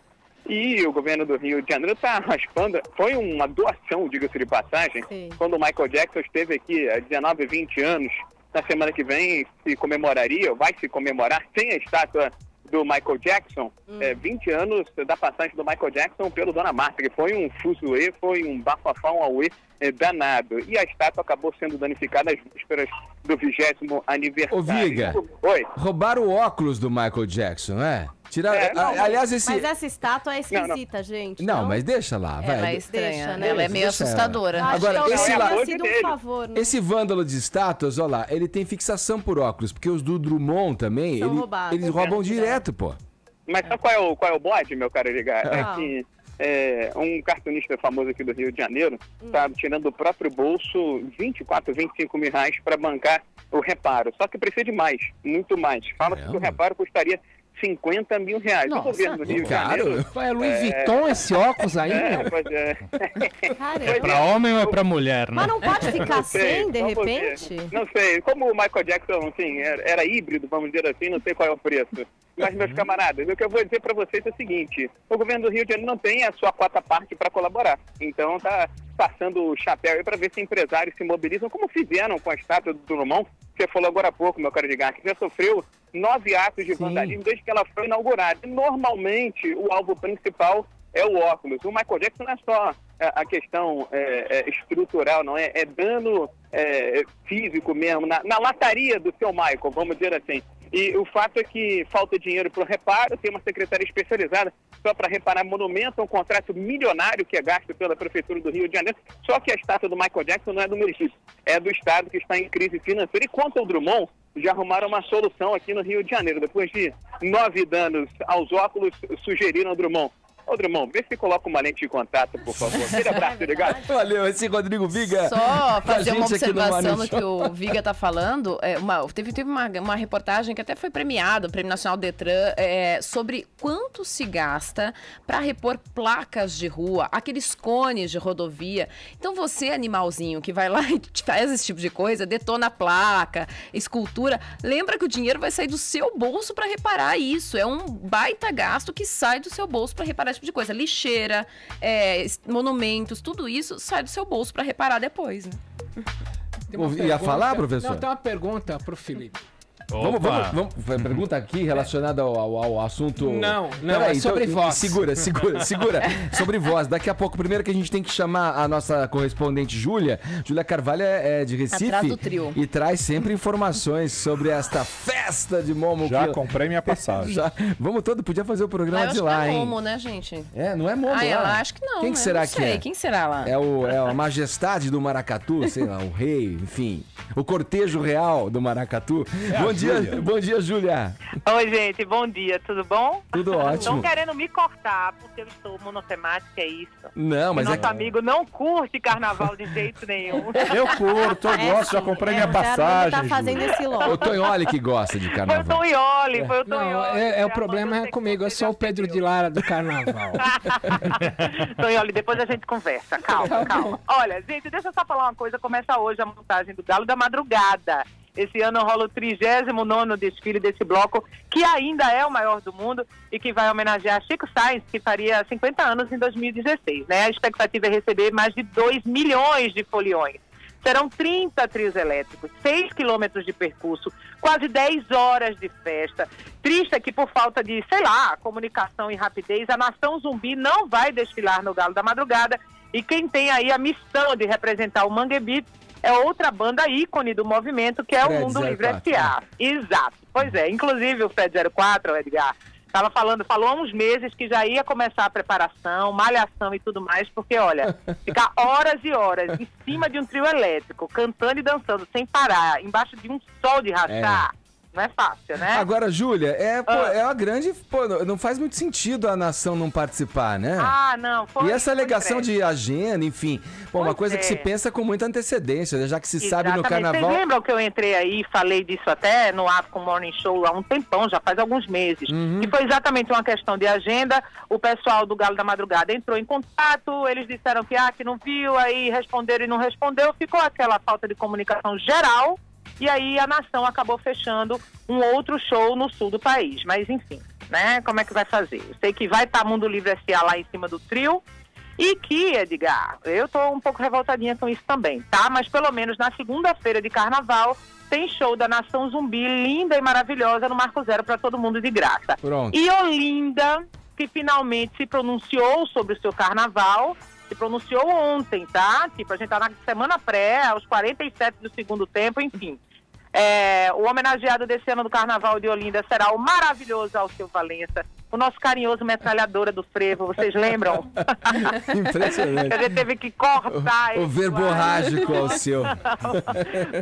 E o governo do Rio de Janeiro está raspando. Foi uma doação, diga-se de passagem, Sim. quando o Michael Jackson esteve aqui há 19, 20 anos. Na semana que vem se comemoraria, ou vai se comemorar, sem a estátua do Michael Jackson, é, 20 anos da passagem do Michael Jackson pelo Dona Marta, que foi um fuzuê, foi um bafafá, um auê é, danado. E a estátua acabou sendo danificada às vésperas do vigésimo aniversário. Ô, Viga. Oi. Roubaram o óculos do Michael Jackson, né? Tiraram. É, não, a- aliás, esse. Mas essa estátua é esquisita, gente. Não, mas deixa lá, vai. Ela é estranha, Deixa, né? ela é meio Deixa ela. assustadora. Acho Agora, que esse lá- um favor, né? Esse vândalo de estátuas, olha lá, ele tem fixação por óculos, porque os do Drummond também, ele- eles roubam É. direto, pô. Mas sabe qual é o, qual é o bode, meu caro Edgar? É Ah. que é, um cartunista famoso aqui do Rio de Janeiro está tirando do próprio bolso 24, 25 mil reais para bancar o reparo. Só que precisa de mais, muito mais. Fala-se que o reparo custaria 50 mil reais. Nossa, o governo do Rio de caro. Janeiro... É Louis Vuitton esse óculos aí, É, meu? pois é. Cara, É pra homem ou é pra mulher, né? mas não pode ficar Não sei, sem, de ver. repente? Não sei. Como o Michael Jackson, assim, era, era híbrido, vamos dizer assim, não sei qual é o preço. Mas, meus camaradas, o que eu vou dizer para vocês é o seguinte: o governo do Rio de Janeiro não tem a sua quarta parte para colaborar. Então, tá passando o chapéu aí para ver se empresários se mobilizam, como fizeram com a estátua do Drummond, que você falou agora há pouco, meu caro Edgar, que já sofreu nove atos de Sim. vandalismo desde que ela foi inaugurada. E, normalmente, o alvo principal é o óculos. O Michael Jackson não é só a questão é, é, estrutural, não é? É dano é, físico mesmo, na, na lataria do seu Michael, vamos dizer assim. E o fato é que falta dinheiro para o reparo, tem uma secretaria especializada só para reparar monumento, um contrato milionário que é gasto pela Prefeitura do Rio de Janeiro. Só que a estátua do Michael Jackson não é do município, é do Estado que está em crise financeira. E quanto ao Drummond, já arrumaram uma solução aqui no Rio de Janeiro. Depois de nove danos aos óculos, sugeriram ao Drummond. Ô, Drummond, vê se coloca uma lente de contato, por favor. Aquele abraço, ligado? Valeu, esse Rodrigo Viga. Só fazer uma gente aqui no observação Morning no que o Viga tá falando. É, uma- teve teve uma, uma reportagem que até foi premiada, o Prêmio Nacional Detran, é, sobre quanto se gasta para repor placas de rua, aqueles cones de rodovia. Então você, animalzinho, que vai lá e te faz esse tipo de coisa, detona a placa, escultura, lembra que o dinheiro vai sair do seu bolso para reparar isso. É um baita gasto que sai do seu bolso para reparar tipo de coisa. Lixeira, é, monumentos, tudo isso sai do seu bolso para reparar depois, né? Ia falar, professor? Não, tem uma pergunta pro Felipe. Vamos, vamos, vamos. Pergunta aqui relacionada ao, ao- ao assunto. Não, não, Peraí, é sobre voz. Segura, segura, segura. sobre voz. Daqui a pouco, primeiro que a gente tem que chamar a nossa correspondente Júlia. Júlia Carvalho é, é de Recife. Atrás do trio. E traz sempre informações sobre esta festa de Momo. Já que- comprei minha passagem. Já. Vamos todo, podia fazer o programa de lá, é hein? Momo, né, gente? É, não é Momo ah, ela acho que não. Quem que será não que sei. é? Quem será lá? É, o, é a majestade do Maracatu, sei lá, o rei, enfim. O cortejo real do Maracatu. bom a dia, bom dia, Júlia. Oi, gente, bom dia, tudo bom? Tudo Estão ótimo. querendo me cortar porque eu estou monotemática, é isso. Não, mas Nosso é amigo não curte carnaval de jeito nenhum. Eu curto, eu É, gosto, já sim, comprei é, minha o passagem. tá fazendo Júlia. esse O LOL. Tonholi que gosta de Foi o carnaval. Ioli, foi o Tom Não, Ioli. é, é o problema é comigo, eu sou já o Pedro de. Lara do carnaval. Tom Ioli, depois a gente conversa, calma, calma. Olha, gente, deixa eu só falar uma coisa, começa hoje a montagem do Galo da Madrugada. Esse ano rola o 39º desfile desse bloco, que ainda é o maior do mundo e que vai homenagear Chico Sainz, que faria 50 anos em 2016. Né? A expectativa é receber mais de 2 milhões de foliões. Serão 30 trios elétricos, 6 quilômetros de percurso, quase 10 horas de festa. Triste é que por falta de, sei lá, comunicação e rapidez, a Nação Zumbi não vai desfilar no Galo da Madrugada. E quem tem aí a missão de representar o Mangue Beat é outra banda ícone do movimento, que é Fred o Mundo Livre 04, S.A. Exato. Pois é, inclusive o Fred 04, Edgar, estava falando, falou há uns meses que já ia começar a preparação, malhação e tudo mais, porque, olha, ficar horas e horas em cima de um trio elétrico, cantando e dançando sem parar, embaixo de um sol de rachar, não é fácil, né? Agora, Júlia, é, pô, Ah. é uma grande. Pô, não faz muito sentido a nação não participar, né? Ah, não, foi. e essa alegação de agenda, enfim. Uma Pois coisa que é. se pensa com muita antecedência, né? já que se sabe no Exatamente. carnaval. Vocês lembram que eu entrei aí e falei disso até no Afro Morning Show há um tempão, já faz alguns meses. Uhum. Que foi exatamente uma questão de agenda. O pessoal do Galo da Madrugada entrou em contato, eles disseram que, ah, que não viu, aí responderam e não respondeu. Ficou aquela falta de comunicação geral. E aí a nação acabou fechando um outro show no sul do país. Mas enfim, né? Como é que vai fazer? Eu sei que vai estar Mundo Livre S.A. lá em cima do trio. E que, Edgar, eu tô um pouco revoltadinha com isso também, tá? Mas pelo menos na segunda-feira de carnaval tem show da Nação Zumbi, linda e maravilhosa, no Marco Zero para todo mundo de graça. Pronto. E Olinda, que finalmente se pronunciou sobre o seu carnaval, se pronunciou ontem, tá? Tipo, a gente tá na semana pré, aos 47 do segundo tempo, enfim. É, o homenageado desse ano do Carnaval de Olinda será o maravilhoso Alceu Valença, o nosso carinhoso metralhadora do frevo, vocês lembram? Impressionante. A gente teve que cortar O esse verborrágico ao seu.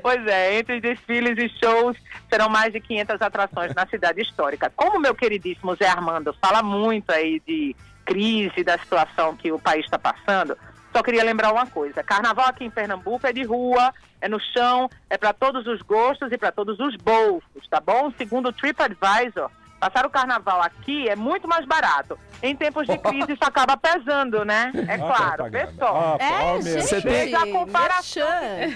Pois é, entre os desfiles e shows serão mais de 500 atrações na cidade histórica. Como meu queridíssimo Zé Armando fala muito aí de crise, da situação que o país está passando, só queria lembrar uma coisa: carnaval aqui em Pernambuco é de rua, é no chão, é para todos os gostos e para todos os bolsos, tá bom? Segundo o TripAdvisor, passar o carnaval aqui é muito mais barato. Em tempos de crise isso acaba pesando, né? É claro, vê só. É, meu. gente, Você tem- a comparação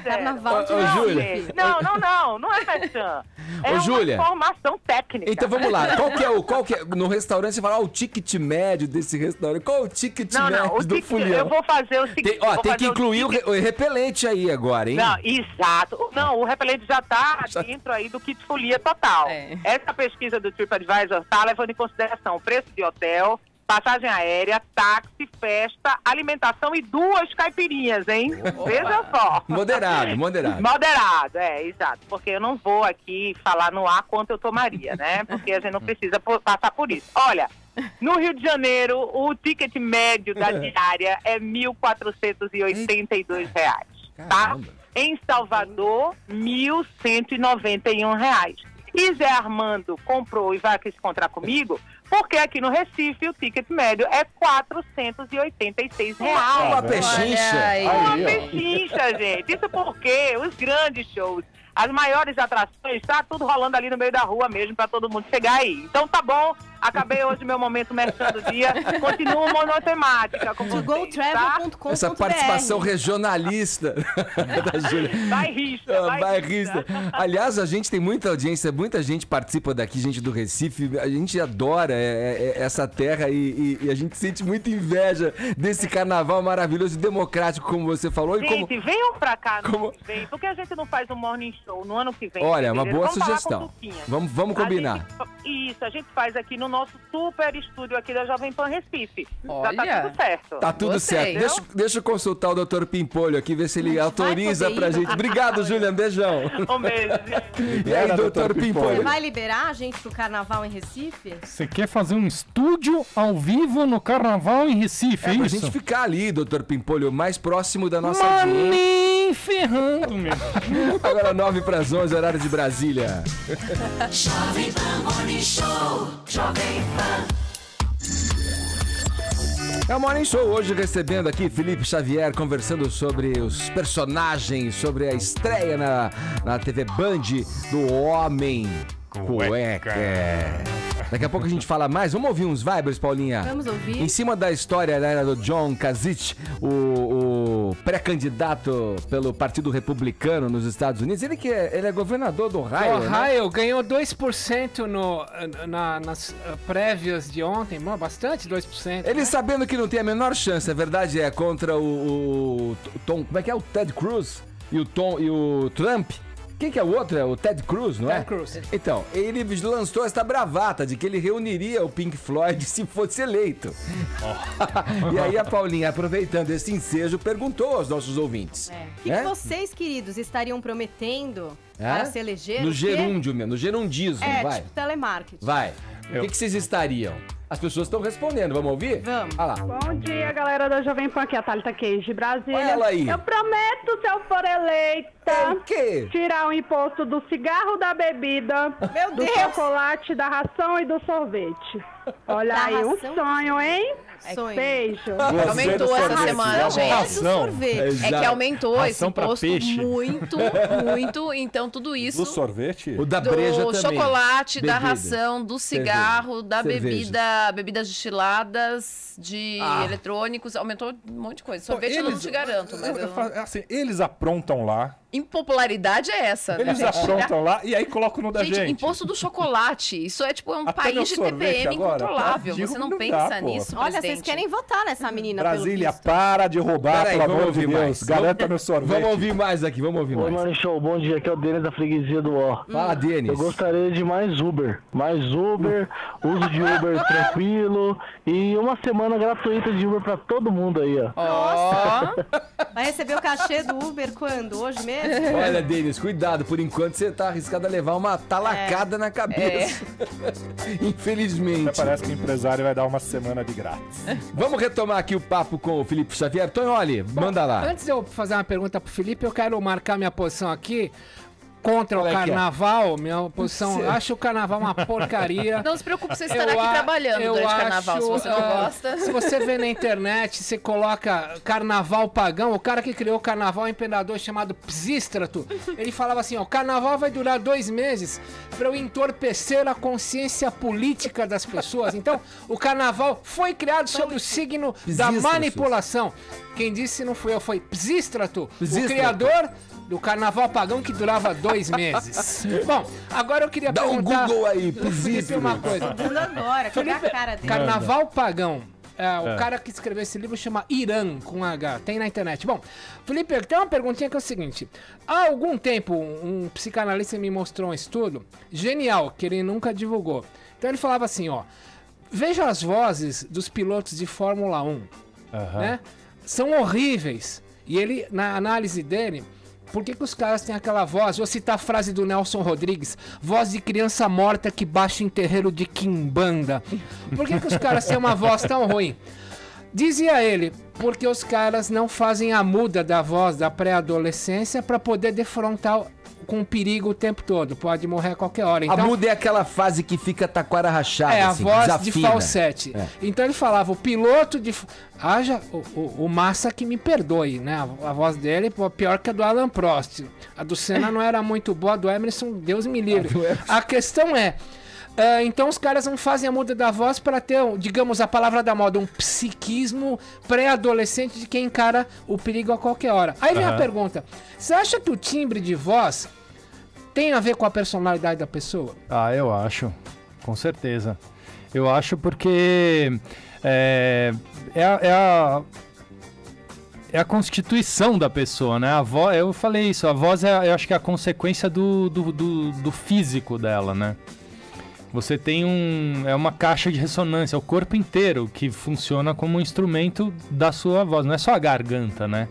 carnaval de Ô, Júlia. Não, não, não, não é merchan. É Ô, uma Júlia. informação técnica. Então vamos lá. Qual que é o. Qual que é, no restaurante você fala, ó, o ticket médio desse restaurante. Qual é o ticket Não, médio não, o do ticket, eu vou fazer o seguinte. Tem, ó, tem que incluir o, ticket- o repelente aí agora, hein? Não, exato. Não, o repelente já está Já- dentro aí do kit folia total. É. Essa pesquisa do TripAdvisor está levando em consideração o preço de hotel, passagem aérea, táxi, festa, alimentação e duas caipirinhas, hein? Veja só. Moderado, moderado. Moderado, é, exato. Porque eu não vou aqui falar no ar quanto eu tomaria, né? Porque a gente não precisa passar por isso. Olha, no Rio de Janeiro, o ticket médio da diária é 1.482 reais, tá? Caramba. Em Salvador, 1.191 reais. E Zé Armando comprou e vai aqui se encontrar comigo, porque aqui no Recife o ticket médio é 486 reais. Uma pechincha. Aí. Uma ó. pechincha, gente. Isso porque os grandes shows, as maiores atrações, tá tudo rolando ali no meio da rua mesmo pra todo mundo chegar aí. Então tá bom, acabei hoje meu momento merchan do dia. Continuo monotemática com De vocês, tá? Essa participação regionalista da Júlia. Vai rista, Ah, bairrista. Aliás, a gente tem muita audiência, muita gente participa daqui, gente do Recife. A gente adora é, é, essa terra e, e- e a gente sente muita inveja desse carnaval maravilhoso e democrático, como você falou. E como... Gente, venham pra cá no como- ano que vem. Por que a gente não faz um morning show no ano que vem? Olha, uma fevereiro? boa Vamos com sugestão. Vamos, vamos A combinar. gente fa- isso, a gente faz aqui no nosso super estúdio aqui da Jovem Pan Recife. Já Olha. tá tudo certo. Tá tudo Gostei. certo. Deixa, deixa eu consultar o Dr. Pimpolho aqui, ver se ele Mas autoriza pra gente. Obrigado, Julian. Beijão. Um beijo. E aí, Era, Dr. Dr. Você Pimpolho? vai liberar a gente pro carnaval em Recife? Você quer fazer um estúdio ao vivo no Carnaval em Recife, é, É pra isso? gente ficar ali, Dr. Pimpolho, mais próximo da nossa audiência. Mas nem ferrando, meu. Agora 9 para as 11, horário de Brasília. Jovem Pan Morning Show. Jovem É o Morning Show hoje recebendo aqui Felipe Xavier conversando sobre os personagens, sobre a estreia na, na TV Band do Homem Cueca. Daqui a pouco a gente fala mais. Vamos ouvir uns vibers, Paulinha? Vamos ouvir. Em cima da história né, do John Kasich, o, o pré-candidato pelo Partido Republicano nos Estados Unidos, ele que é, ele é governador do Ohio, né? Ohio ganhou 2% no, na- nas uh, prévias de ontem, mano, bastante 2%. Ele né? sabendo que não tem a menor chance, a verdade é contra o, o Tom, como é que é o Ted Cruz e o Tom e o Trump. Quem que é o outro? É o Ted Cruz, não é? Ted Cruz. Então, ele lançou esta bravata de que ele reuniria o Pink Floyd se fosse eleito. e aí a Paulinha, aproveitando esse ensejo, perguntou aos nossos ouvintes. É. O que, É? que vocês, queridos, estariam prometendo É? para se eleger? No gerúndio mesmo, no gerundismo, É, vai. tipo telemarketing. Vai. O que, que vocês estariam? As pessoas estão respondendo, vamos ouvir? Vamos. Olha lá. Bom dia, galera da Jovem Pan, aqui é a Thalita Queijo de Brasília. Olha ela aí. Eu prometo, se eu for eleita, É o quê? tirar o imposto do cigarro, da bebida, Meu do Deus! chocolate, da ração e do sorvete. Olha Da aí, um ração? sonho, hein? Sonho. Beijo. Aumentou essa semana, gente. É do sorvete. É que Exato. aumentou esse Ração imposto peixe. muito, muito. Então, tudo isso. Do sorvete? O da do breja também. chocolate, da Bebida. ração, do cigarro, da Cerveja. bebida, bebidas destiladas, de Ah. eletrônicos, aumentou um monte de coisa. Pô, Sorvete eu não te garanto, mas eu- eu fa- assim, eles aprontam lá, impopularidade é essa. eles né? aprontam lá e aí colocam no da Gente, gente. imposto do chocolate. Isso é tipo um Até país de sorvete TPM agora, incontrolável. tadinho, Você não, não pensa dá, nisso, Olha, vocês querem votar nessa menina, Brasília, para de roubar, Peraí, pelo vamos amor de ouvir Deus. mais. Garanta meu sorvete. Vamos ouvir mais aqui, vamos ouvir Oi, mais. Morning Show, bom dia, aqui é o Denis da freguesia do Ó. Fala, Denis. Eu gostaria de mais Uber, mais Uber, uso de Uber tranquilo e uma semana gratuita de Uber pra todo mundo aí, ó. Ó, Vai receber o cachê do Uber quando? Hoje mesmo? Olha, Denis, cuidado. Por enquanto você tá arriscado a levar uma talacada na cabeça. Infelizmente. Até parece que o empresário vai dar uma semana de grátis. Vamos retomar aqui o papo com o Felipe Xavier. Tonholi, manda lá. Antes de eu fazer uma pergunta pro Felipe, eu quero marcar minha posição aqui contra Qual o é que é? carnaval. Minha posição. Você- Acho o carnaval uma porcaria. não se preocupe, você estará Eu aqui a- trabalhando eu durante o acho, carnaval, se você não ah, gosta. Se você vê na internet, você coloca carnaval pagão, o cara que criou o carnaval é um imperador chamado Psístrato. Ele falava assim: ó, o carnaval vai durar dois meses para eu entorpecer a consciência política das pessoas. Então, o carnaval foi criado sob o signo da manipulação. Quem disse não fui eu, foi Psístrato, Psístrato. o criador do carnaval pagão que durava dois meses. Bom, agora eu queria Dá um perguntar Google aí, pro Felipe uma coisa. Dando agora, cadê a Felipe, cara dele? Carnaval Pagão. É, o É. cara que escreveu esse livro chama Irã, com H. Tem na internet. Bom, Felipe, tem uma perguntinha que é o seguinte. Há algum tempo, um psicanalista me mostrou um estudo genial, que ele nunca divulgou. Então ele falava assim, ó. Veja as vozes dos pilotos de Fórmula 1, Aham. né? São horríveis. E ele, na análise dele, por que, que os caras têm aquela voz? Vou citar a frase do Nelson Rodrigues: voz de criança morta que baixa em terreiro de quimbanda. Por que, que os caras têm uma voz tão ruim? Dizia ele, porque os caras não fazem a muda da voz da pré-adolescência para poder defrontar com perigo o tempo todo, pode morrer a qualquer hora. A Então, muda é aquela fase que fica taquara rachada. é a assim, voz desafina. de falsete. É. Então ele falava, o piloto de. Haja o, o, o Massa que me perdoe, né? A, a voz dele, pior que a do Alan Prost. A do Senna não era muito boa, a do Emerson, Deus me livre. A questão é. Ah, então os caras não fazem a muda da voz para ter, digamos, a palavra da moda, um psiquismo pré-adolescente de quem encara o perigo a qualquer hora. Aí vem a Aham. pergunta: você acha que o timbre de voz tem a ver com a personalidade da pessoa? Ah, eu acho. Com certeza. Eu acho porque é, é, a, é a- é a constituição da pessoa, né? A voz, eu falei isso, a voz é, eu acho que é a consequência do, do, do, do físico dela, né? Você tem um. É uma caixa de ressonância, é o corpo inteiro que funciona como um instrumento da sua voz, não é só a garganta, né?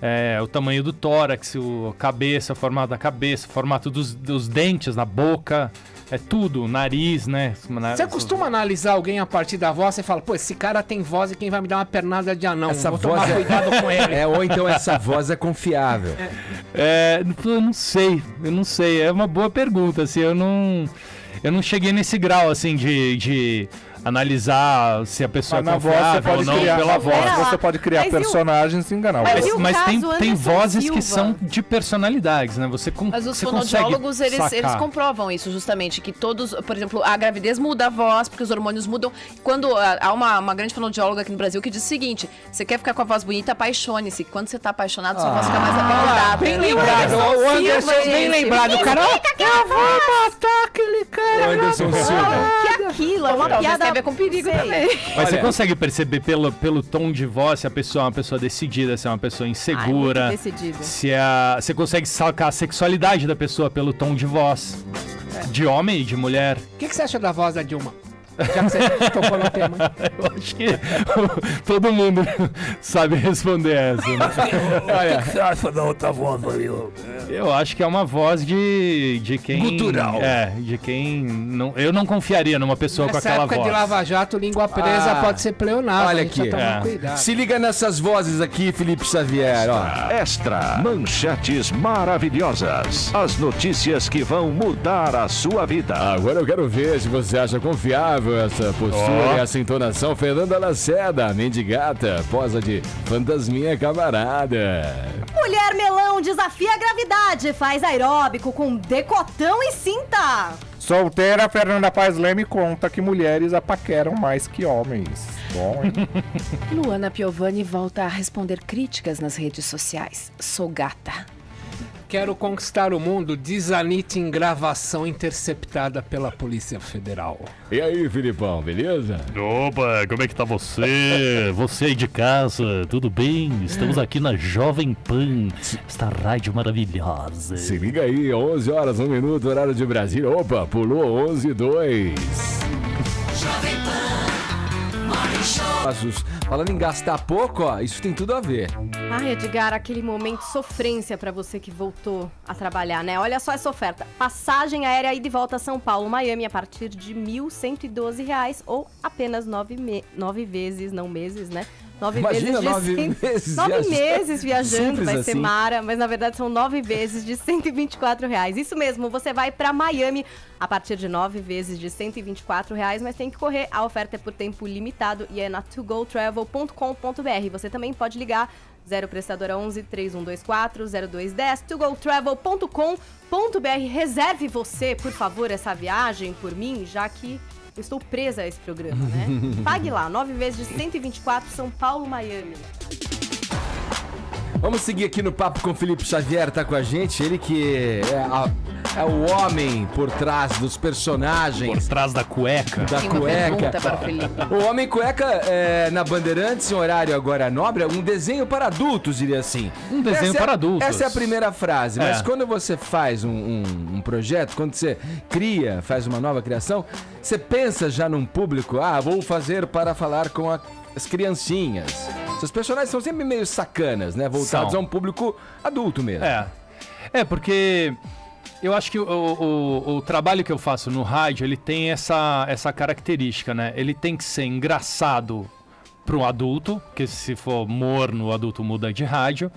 É, o tamanho do tórax, o a cabeça, o formato da cabeça, o formato dos, dos dentes na boca, é tudo, o nariz, né? Você costuma analisar alguém a partir da voz e fala, pô, esse cara tem voz e quem vai me dar uma pernada de anão? Essa Vou voz tomar é- cuidado com ele. É, ou então essa voz é confiável. É, eu não sei, eu não sei. É uma boa pergunta, assim, eu não. Eu não cheguei nesse grau, assim, de, de analisar se a pessoa Mas é na voz você confiável ou pode não criar, pela voz. você pode criar Mas o- personagens e enganar o Mas Mas, o mas tem, tem vozes que Silva? são de personalidades, né? Você, con Mas os fonoaudiólogos, consegue eles, eles comprovam isso, justamente, que todos, por exemplo, a gravidez muda a voz, porque os hormônios mudam. Quando ah, há uma, uma grande fonoaudióloga aqui no Brasil que diz o seguinte: você quer ficar com a voz bonita, apaixone-se. Quando você tá apaixonado, sua voz fica mais abordada. Bem E o lembrado, o Anderson, Silva, bem gente, lembrado. O cara, eu vou matar aquele cara. Anderson Silva. Que aquilo, é uma piada. A ver com perigo Sei. também. Mas você Olha- consegue perceber pelo, pelo tom de voz se a pessoa é uma pessoa decidida, se é uma pessoa insegura. Ai, decidida. se a, você consegue sacar a sexualidade da pessoa pelo tom de voz. De homem e de mulher. O que, que você acha da voz da Dilma? Já que você tocou no tema. Eu acho que todo mundo sabe responder essa. Né? Olha, Você acha da outra voz ó? Eu acho que é uma voz de, de quem. Gutural. É, de quem. Não, eu não confiaria numa pessoa com Nessa aquela época voz. de Lava Jato, língua presa Ah, pode ser pleonasmo. olha aqui. É. cuidado. se liga nessas vozes aqui, Felipe Xavier, ó. Extra. Manchetes maravilhosas. As notícias que vão mudar a sua vida. Agora eu quero ver se você acha confiável essa postura Ó. e essa entonação. Fernanda Lacerda, mendigata, posa de fantasminha camarada. Mulher melão desafia a gravidade, faz aeróbico com decotão e cinta. Solteira, Fernanda Paz Leme conta que mulheres apaqueram mais que homens. Bom, hein? Luana Piovani volta a responder críticas nas redes sociais. Sou gata. Quero conquistar o mundo, diz Anitta em gravação interceptada pela Polícia Federal. E aí, Filipão, beleza? Opa, como é que tá você? Você aí de casa, tudo bem? Estamos aqui na Jovem Pan, esta rádio maravilhosa. Se liga aí, 11 horas, 1 minuto, horário de Brasília. Opa, pulou 11 e 2. Passos. Falando em gastar pouco, ó, isso tem tudo a ver. Ai, Edgar, aquele momento de sofrência pra você que voltou a trabalhar, né? Olha só essa oferta. Passagem aérea e volta a São Paulo, Miami, a partir de 1.112 reais ou apenas nove, nove vezes, não meses, né? Nove Imagina, vezes de nove meses Nove viajando. meses viajando, Simples vai ser assim. mara, mas na verdade são nove vezes de 124 reais. Isso mesmo, você vai pra Miami a partir de nove vezes de 124 reais, mas tem que correr. A oferta é por tempo limitado e é na togotravel.com.br. Você também pode ligar 0 prestadora 11 3124 0210 togotravel.com.br. Reserve você, por favor, essa viagem por mim, já que estou presa a esse programa, né? Pague lá, nove vezes de 124 São Paulo, Miami. Vamos seguir aqui no papo com o Felipe Xavier, tá com a gente. Ele que é, a- é o homem por trás dos Por personagens trás da cueca. da Tem cueca. o Felipe. O Homem Cueca é, na Bandeirantes, em horário agora nobre, é um desenho para adultos, diria assim. Um desenho Essa é- para adultos. Essa é a primeira frase, mas É. quando você faz um, um- um projeto, quando você cria, faz uma nova criação, você pensa já num público, ah, vou fazer para falar com a- as criancinhas. Seus personagens são sempre meio sacanas, né? Voltados São. a um público adulto mesmo. É. É, porque eu acho que o, o, o trabalho que eu faço no rádio, ele tem essa, essa característica, né? Ele tem que ser engraçado para o adulto, que se for morno, o adulto muda de rádio.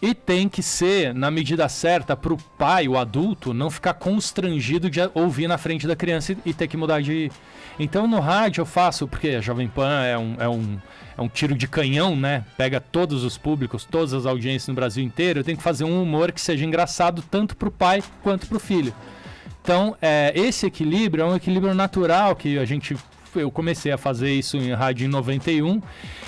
E tem que ser, na medida certa, para o pai, o adulto, não ficar constrangido de ouvir na frente da criança e, ter que mudar de. Então no rádio eu faço, porque a Jovem Pan é um, é um, é um tiro de canhão, né? Pega todos os públicos, todas as audiências no Brasil inteiro. Eu tenho que fazer um humor que seja engraçado tanto para o pai quanto para o filho. Então, é, esse equilíbrio é um equilíbrio natural que a gente. Eu comecei a fazer isso em rádio em 91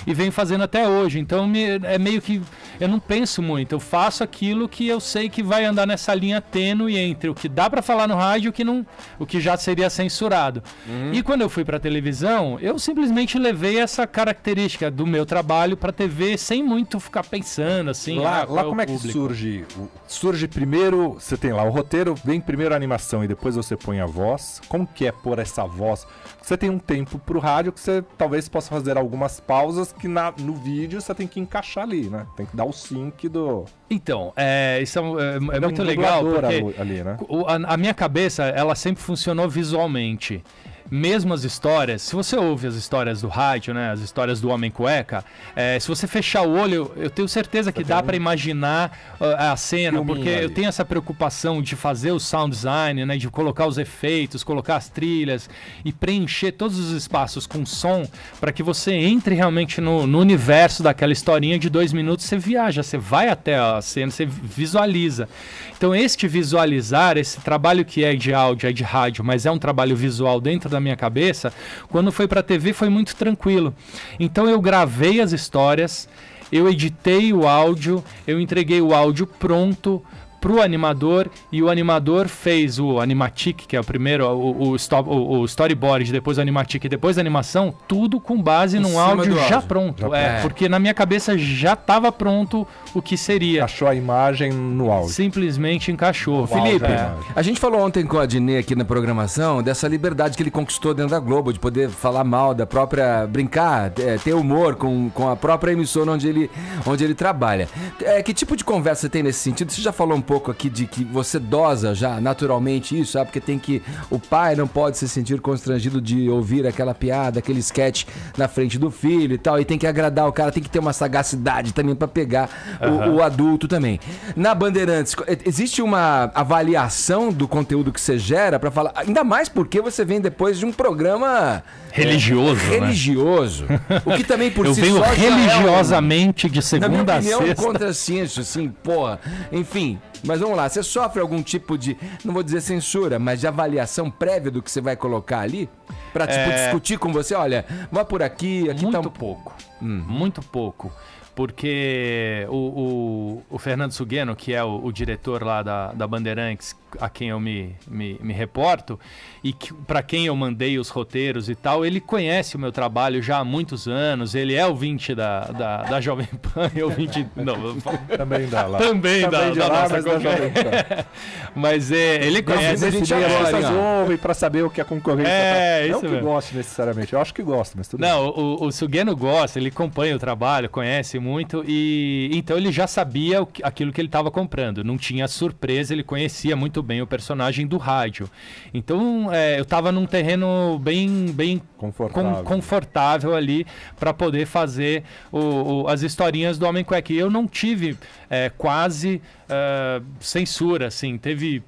e venho fazendo até hoje. Então me- é meio que. Eu não penso muito, eu faço aquilo que eu sei que vai andar nessa linha tênue entre o que dá pra falar no rádio e o que, não, o que já seria censurado. E quando eu fui pra televisão, eu simplesmente levei essa característica do meu trabalho pra TV sem muito ficar pensando assim. lá ah, lá é como é que surge? Surge primeiro, você tem lá o roteiro, vem primeiro a animação e depois você põe a voz. Como que é pôr essa voz? Você tem um tempo pro rádio que você talvez possa fazer algumas pausas que na- no vídeo você tem que encaixar ali, né? Tem que dar o sync do... Então, é, isso é, é- é muito um legal porque ali, né? a, a minha cabeça, ela sempre funcionou visualmente. Mesmo as histórias, se você ouve as histórias do rádio, né, as histórias do Homem Cueca, é, se você fechar o olho, eu tenho certeza que dá pra imaginar uh, a cena, porque eu tenho essa preocupação de fazer o sound design, né, de colocar os efeitos, colocar as trilhas e preencher todos os espaços com som para que você entre realmente no, no universo daquela historinha de dois minutos. Você viaja, você vai até a cena, você visualiza. Então, este visualizar, esse trabalho que é de áudio, é de rádio, mas é um trabalho visual dentro da minha cabeça, quando foi para TV foi muito tranquilo. Então, eu gravei as histórias, eu editei o áudio, eu entreguei o áudio pronto pro animador e o animador fez o animatic, que é o primeiro, o, o, stop- o- o storyboard, depois o animatic e depois a animação, tudo com base Em num áudio do já áudio. pronto. Já é, pronto. porque na minha cabeça já estava pronto o que seria. Achou a imagem no áudio. Simplesmente encaixou. Felipe, É. a gente falou ontem com a Dinê aqui na programação dessa liberdade que ele conquistou dentro da Globo, de poder falar mal da própria. brincar, é, ter humor com, com a própria emissora onde ele, onde ele trabalha. É, que tipo de conversa tem nesse sentido? Você já falou um pouco aqui de que você dosa já naturalmente isso, sabe? Porque tem que. O pai não pode se sentir constrangido de ouvir aquela piada, aquele sketch na frente do filho e tal, e tem que agradar o cara, tem que ter uma sagacidade também pra pegar o- Aham. o adulto também. Na Bandeirantes, co- e- existe uma avaliação do conteúdo que você gera pra falar, ainda mais porque você vem depois de um programa Religioso, é, né? religioso. O que também por Eu si venho só já é um- religiosamente de na minha segunda a opinião, sexta. contra senso, assim, porra. Enfim, mas vamos lá. Você sofre algum tipo de, não vou dizer censura, mas de avaliação prévia do que você vai colocar ali? Pra, tipo, É. discutir com você? Olha, vai por aqui, aqui tá Muito um... pouco. Muito pouco. Porque o, o, o Fernando Sugeno, que é o, o diretor lá da, da Bandeirantes, a quem eu me, me, me reporto, e que, para quem eu mandei os roteiros e tal, ele conhece o meu trabalho já há muitos anos, ele é ouvinte da, da, da Jovem Pan, e ouvinte... Não, eu Também dá lá. Também, Também da, de da lá, nossa mas da concorrência. Jovem Pan. Mas é, ele conhece a gente agora, as pessoas hein, ó. ouvem pra saber o que a concorrência É, tá. isso Não que mesmo. goste necessariamente. Eu acho que gosta, mas tudo Não, o, o Sugeno gosta, ele acompanha o trabalho, conhece muito e então ele já sabia que- aquilo que ele estava comprando. Não tinha surpresa, ele conhecia muito bem o personagem do rádio. Então é, eu estava num terreno bem, bem Confortável. con- confortável ali para poder fazer o- o- as historinhas do Homem Cueca. E eu não tive é, quase ah, censura, assim. Teve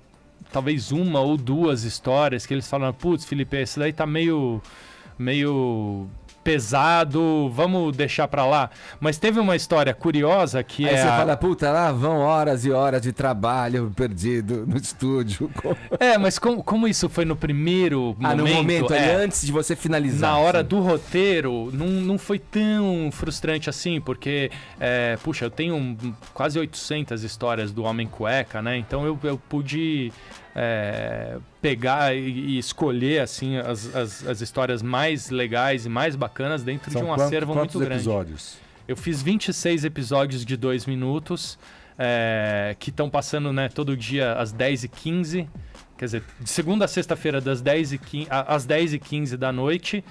talvez uma ou duas histórias que eles falaram, putz, Felipe, esse daí tá meio meio pesado, vamos deixar pra lá. Mas teve uma história curiosa que Aí é você a- fala, puta, lá vão horas e horas de trabalho perdido no estúdio. É, mas como, como isso foi no primeiro ah, momento, no momento, ali, é, antes de você finalizar. na hora assim. do roteiro, não, não foi tão frustrante assim, porque, é, puxa, eu tenho quase 800 histórias do Homem Cueca, né? Então eu, eu pude é, pegar e, e escolher, assim, as, as, as histórias mais legais e mais bacanas dentro São de um quant- acervo quantos muito grande. episódios? Eu fiz 26 episódios de dois minutos, é, que estão passando né, todo dia às 10h15. quer dizer, de segunda a sexta-feira, das 10 e 15, a- às 10 e 15 da noite.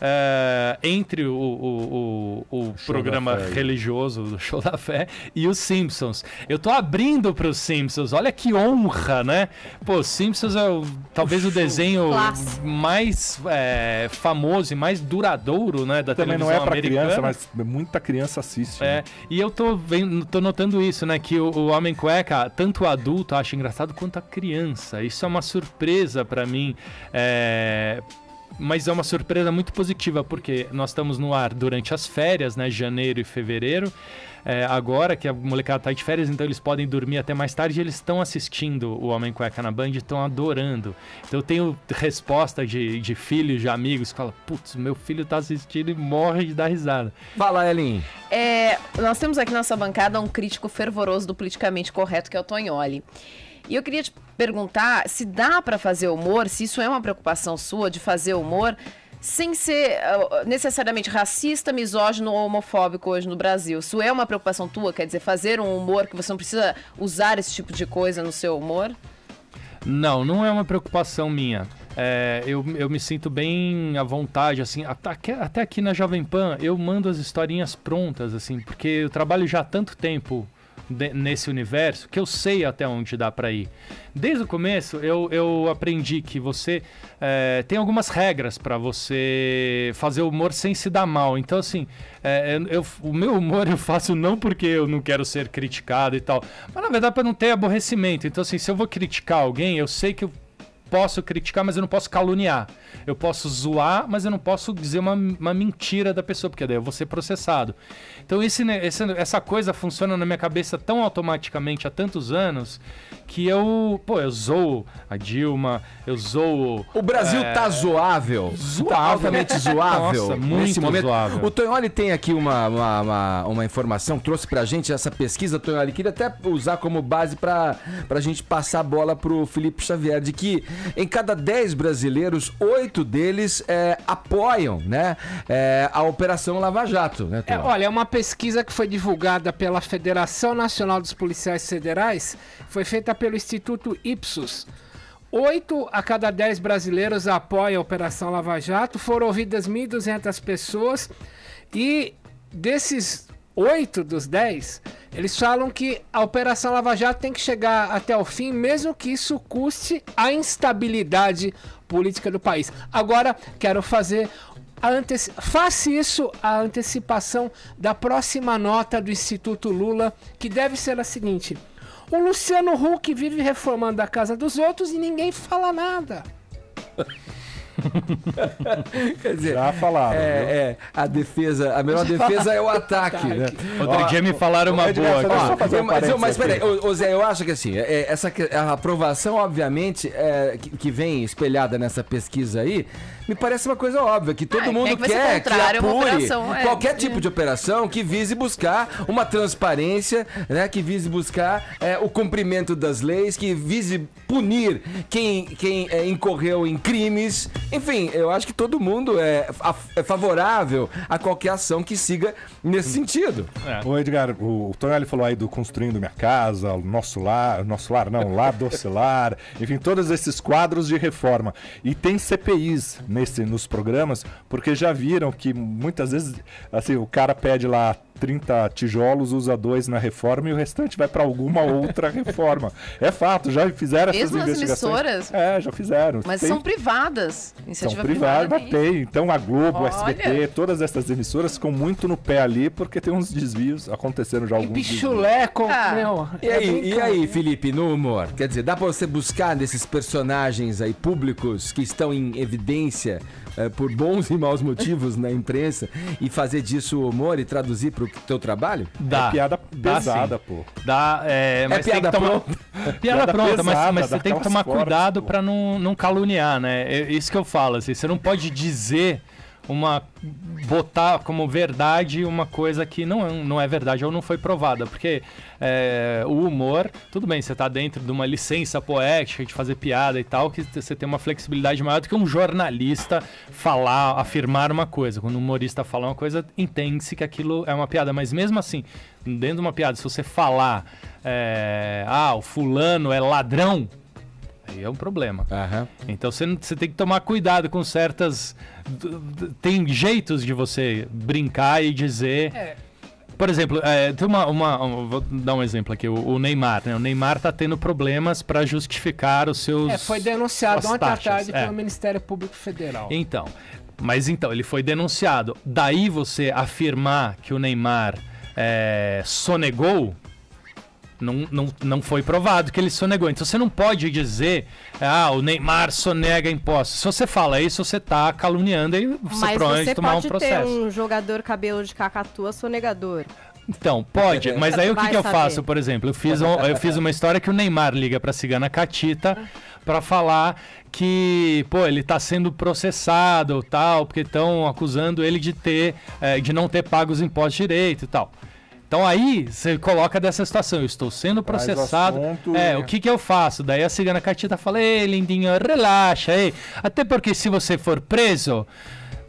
É, entre o, o, o, o programa religioso do Show da Fé e os Simpsons. Eu tô abrindo para os Simpsons, olha que honra, né? Pô, Simpsons é o- talvez o desenho Clássico. mais é, famoso e mais duradouro, né, da Também não televisão é pra americana. criança, mas muita criança assiste. É, né? e eu tô, vendo, tô notando isso, né? Que o, o Homem Cueca, tanto o adulto acha engraçado quanto a criança. Isso é uma surpresa pra mim. é, Mas é uma surpresa muito positiva, porque nós estamos no ar durante as férias, né? Janeiro e fevereiro. É, agora que a molecada tá de férias, então eles podem dormir até mais tarde e eles estão assistindo o Homem Cueca na Band e estão adorando. Então eu tenho resposta de, de filhos, de amigos, que falam, putz, meu filho tá assistindo e morre de dar risada. Fala, Elin. É, nós temos aqui na nossa bancada um crítico fervoroso do politicamente correto, que é o Tonholi. E eu queria te perguntar se dá pra fazer humor, se isso é uma preocupação sua de fazer humor sem ser ah, necessariamente racista, misógino ou homofóbico hoje no Brasil. Isso é uma preocupação tua? Quer dizer, fazer um humor que você não precisa usar esse tipo de coisa no seu humor? Não, não é uma preocupação minha. É, eu, eu me sinto bem à vontade, assim, até, até aqui na Jovem Pan eu mando as historinhas prontas, assim, porque eu trabalho já há tanto tempo nesse universo que eu sei até onde dá pra ir. Desde o começo eu, eu aprendi que você é, tem algumas regras pra você fazer humor sem se dar mal. Então, assim, é, eu- o meu humor eu faço não porque eu não quero ser criticado e tal, mas na verdade pra não ter aborrecimento. Então, assim, se eu vou criticar alguém, eu sei que eu posso criticar, mas eu não posso caluniar. Eu posso zoar, mas eu não posso dizer uma, uma mentira da pessoa, porque daí eu vou ser processado. Então esse, esse- essa coisa funciona na minha cabeça tão automaticamente há tantos anos que eu, pô, eu zoo a Dilma, eu zoo... O Brasil é, tá zoável. Zoável. Tá altamente zoável. Nossa, muito nesse momento. zoável. O Tonholi tem aqui uma, uma, uma, uma informação, trouxe pra gente essa pesquisa, Tonholi. Queria até usar como base pra, pra gente passar a bola pro Felipe Xavier, de que em cada 10 brasileiros, 8 deles é, apoiam né, é, a Operação Lava Jato. Né, É, olha, é uma pesquisa que foi divulgada pela Federação Nacional dos Policiais Federais, foi feita pelo Instituto Ipsos. Oito a cada dez brasileiros apoiam a Operação Lava Jato, foram ouvidas 1.200 pessoas e desses oito dos dez, eles falam que a Operação Lava Jato tem que chegar até o fim, mesmo que isso custe a instabilidade política do país. Agora, quero fazer anteci- faça isso a antecipação da próxima nota do Instituto Lula, que deve ser a seguinte: o Luciano Huck vive reformando a casa dos outros e ninguém fala nada. Quer dizer, Já falaram. viu? é, é, a defesa, a melhor defesa é o ataque. né? Outro Ó, dia me falaram uma boa um Eu- mas, eu- mas peraí, ô, Zé, eu acho que assim, é, essa a aprovação, obviamente, é, que, que vem espelhada nessa pesquisa aí, me parece uma coisa óbvia, que todo Ah, mundo quem que ser quer que apure operação, é. qualquer tipo de operação que vise buscar uma transparência, né, que vise buscar é, o cumprimento das leis, que vise punir quem, quem é, incorreu em crimes. Enfim, eu acho que todo mundo é, é favorável a qualquer ação que siga nesse sentido. Ô Edgar, o, o Tonelli falou aí do Construindo Minha Casa, o Nosso Lar, Nosso Lar não, Lar Doce Lar, enfim, todos esses quadros de reforma. E tem CPIs nesse, nos programas, porque já viram que muitas vezes, assim, o cara pede lá 30 tijolos, usa dois na reforma e o restante vai para alguma outra reforma. É fato, já fizeram essas Mesmo as investigações. emissoras? É, já fizeram. Mas Tem- são privadas. são Iniciativa privadas, privada. mas tem. Então a Globo, o Olha. SBT, todas essas emissoras ficam muito no pé ali, porque tem uns desvios, aconteceram já E alguns pichulé com. Ah. meu, E é aí, e brincadeira. aí, Felipe, no humor? Quer dizer, dá pra você buscar nesses personagens aí públicos que estão em evidência eh, por bons e maus motivos na imprensa e fazer disso humor e traduzir pro teu trabalho? Dá. É piada Dá pesada, sim. pô. Dá, é, mas tem piada que tomar... pronta? Piada, Piada pronta, mas, pesada, mas você tem que tomar cuidado pô. pra não, não caluniar, né? É isso que eu falo, assim, você não pode dizer uma botar como verdade uma coisa que não, é- não é verdade ou não foi provada, porque é, o humor, tudo bem, você tá dentro de uma licença poética de fazer piada e tal, que você tem uma flexibilidade maior do que um jornalista falar, afirmar uma coisa. Quando um humorista fala uma coisa, entende-se que aquilo é uma piada, mas mesmo assim, dentro de uma piada, se você falar, é, ah, o fulano é ladrão, Aí é um problema. Então você, você tem que tomar cuidado com certas. Tem jeitos de você brincar e dizer. É. Por exemplo, é, tem uma, uma- um- Vou dar um exemplo aqui. O, o Neymar, né? O Neymar tá tendo problemas para justificar os seus. É, foi denunciado ontem à tarde é. pelo Ministério Público Federal. Então, mas então, ele foi denunciado. Daí você afirmar que o Neymar é, sonegou, não, não, não foi provado que ele sonegou. Então você não pode dizer, ah, o Neymar sonega impostos. Se você fala isso, você está caluniando e você Mas provavelmente você tomar um pode ter processo. um jogador cabelo de cacatua sonegador. Então, pode, mas aí o que, que eu saber. faço, por exemplo? Eu fiz, um- eu fiz uma história que o Neymar liga pra Cigana Catita pra falar que, pô, ele tá sendo processado tal, porque estão acusando ele de ter, eh, de não ter pago os impostos direito e tal. Então aí você coloca dessa situação, eu estou sendo processado. assunto é, o que que eu faço? Daí a Cigana Catita fala: "Ei, lindinho, relaxa, ei. Até porque se você for preso,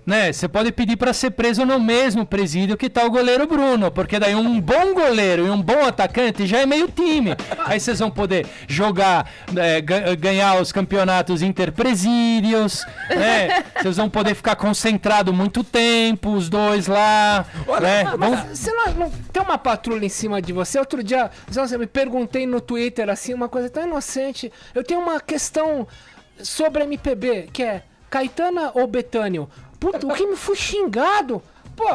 né? Você pode pedir para ser preso no mesmo presídio que tá o goleiro Bruno, porque daí um bom goleiro e um bom atacante já é meio time. Aí vocês vão poder jogar, é, ga- ganhar os campeonatos interpresídios, né? Vocês vão poder ficar concentrado muito tempo, os dois lá, né? Ah, Vão- mas você não, não tem uma patrulha em cima de você? Outro dia, você me perguntei no Twitter assim, uma coisa tão inocente. Eu tenho uma questão sobre MPB, que é Caetana ou Betânio? Puta, o que me xingado? Pô,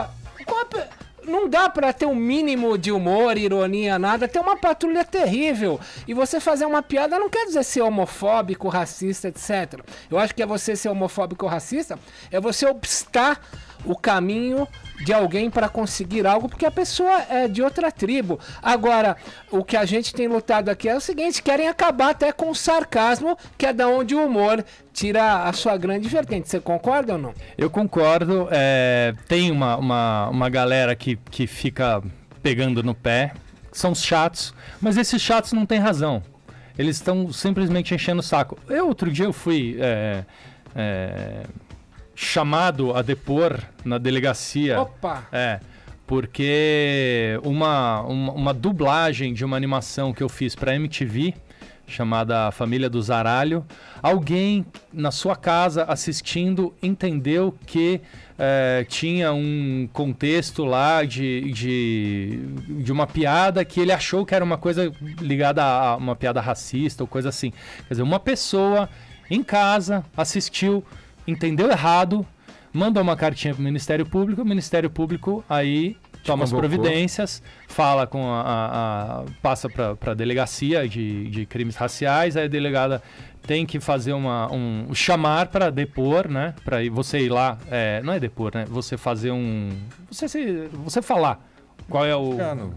não dá pra ter um mínimo de humor, ironia, nada. Tem uma patrulha terrível. E você fazer uma piada não quer dizer ser homofóbico, racista, etc. Eu acho que é você ser homofóbico ou racista, é você obstar o caminho de alguém para conseguir algo, porque a pessoa é de outra tribo. Agora, o que a gente tem lutado aqui é o seguinte: querem acabar até com o sarcasmo, que é da onde o humor tira a sua grande vertente. Você concorda ou não? Eu concordo. é, tem uma, uma, uma galera que, que fica pegando no pé, são os chatos, mas esses chatos não têm razão. Eles estão simplesmente enchendo o saco. Eu, outro dia, eu fui é, é, chamado a depor na delegacia. Opa! É. Porque uma, uma, uma dublagem de uma animação que eu fiz para MTV, chamada Família do Zaralho, alguém na sua casa assistindo entendeu que eh, tinha um contexto lá de, de, de uma piada que ele achou que era uma coisa ligada a uma piada racista ou coisa assim. Quer dizer, uma pessoa em casa assistiu, entendeu errado, mandou uma cartinha para o Ministério Público, o Ministério Público aí toma as providências, fala com a, a- a- passa para a delegacia de, de crimes raciais, aí a delegada tem que fazer uma um chamar para depor, né? Para você ir lá, é, não é depor, né? Você fazer um você se, você falar qual é o Bacana.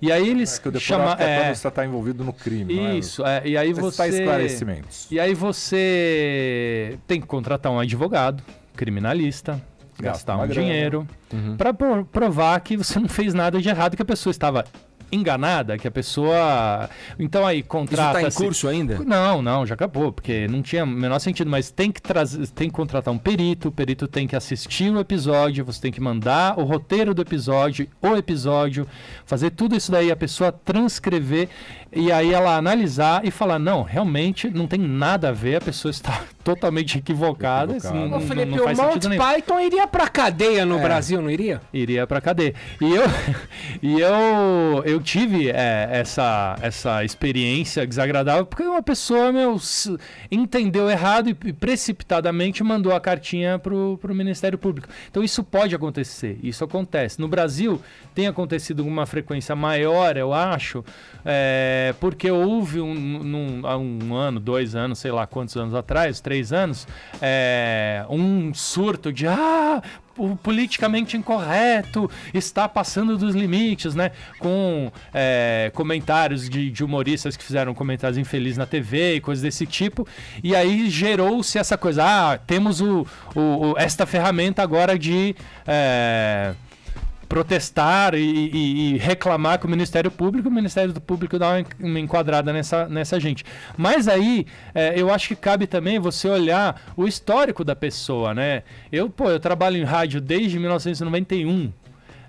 e aí eles depois chama é é, quando você está envolvido no crime. é? isso, é, e aí você. esclarecimentos. E aí você tem que contratar um advogado, criminalista, gastar um grana. dinheiro, Uhum. pra pro- provar que você não fez nada de errado, que a pessoa estava enganada, que a pessoa. Então aí Isso contrata. tá em curso ainda? Não, não, já acabou, porque não tinha o menor sentido, mas tem que trazer, tem que contratar um perito, o perito tem que assistir o episódio, você tem que mandar o roteiro do episódio, o episódio, fazer tudo isso daí, a pessoa transcrever e aí ela analisar e falar, não, realmente não tem nada a ver, a pessoa está totalmente equivocada, não, Ô, não- Felipe, não o faz Monty sentido nenhum. Python iria pra cadeia no É. Brasil, não iria? Iria pra cadeia. E eu, e eu, eu tive é, essa, essa experiência desagradável porque uma pessoa, meu, entendeu errado e e precipitadamente mandou a cartinha pro, pro Ministério Público. Então isso pode acontecer, isso acontece. No Brasil tem acontecido com uma frequência maior, eu acho, é, porque houve um, um ano, dois anos, sei lá quantos anos atrás, três anos, é, um surto de ah, o politicamente incorreto está passando dos limites, né? Com é, comentários de, de humoristas que fizeram comentários infelizes na TV e coisas desse tipo. E aí gerou-se essa coisa: ah, temos o, o- o- esta ferramenta agora de. é, protestar e, e- e reclamar com o Ministério Público, o Ministério do Público dá uma uma enquadrada nessa, nessa gente. Mas aí, é, eu acho que cabe também você olhar o histórico da pessoa, né? Eu, pô, eu trabalho em rádio desde 1991.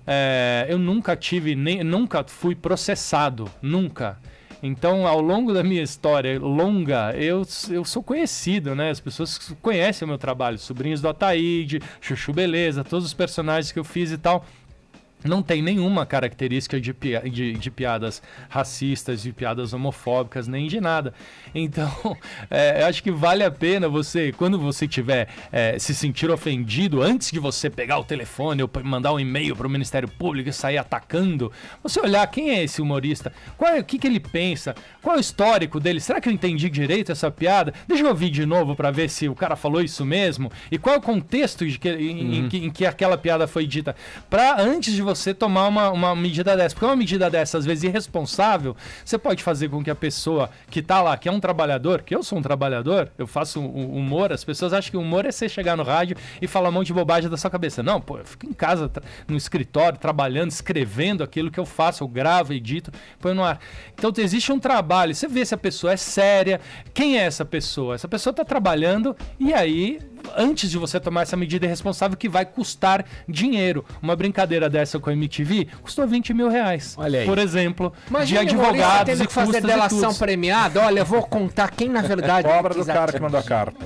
É, eu nunca tive, nem, nunca fui processado, nunca. Então, ao longo da minha história longa, eu, eu sou conhecido, né? As pessoas conhecem o meu trabalho. Sobrinhos do Ataíde, Chuchu Beleza, todos os personagens que eu fiz e tal não tem nenhuma característica de, pia- de, de piadas racistas, de piadas homofóbicas, nem de nada. Então, é, eu acho que vale a pena você, quando você tiver é, se sentir ofendido, antes de você pegar o telefone ou mandar um e-mail para o Ministério Público e sair atacando, você olhar quem é esse humorista, qual é, o que, que ele pensa, qual é o histórico dele, será que eu entendi direito essa piada? Deixa eu ouvir de novo para ver se o cara falou isso mesmo. E qual é o contexto que- em, em que, em que aquela piada foi dita, para antes de você tomar uma, uma medida dessa. Porque uma medida dessa, às vezes irresponsável, você pode fazer com que a pessoa que tá lá, que é um trabalhador, que eu sou um trabalhador, eu faço um- um humor, as pessoas acham que o humor é você chegar no rádio e falar um monte de bobagem da sua cabeça. Não, pô, eu fico em casa, no escritório, trabalhando, escrevendo aquilo que eu faço, eu gravo, edito, põe no ar. Então existe um trabalho, você vê se a pessoa é séria, quem é essa pessoa? Essa pessoa tá trabalhando e aí antes de você tomar essa medida irresponsável que vai custar dinheiro. Uma brincadeira dessa com a MTV custou 20 mil reais. Olha aí. Por exemplo, Imagina de advogados tendo e que fazer delação premiada. Olha, eu vou contar quem na verdade Cobra do quis cara que mandou a carta.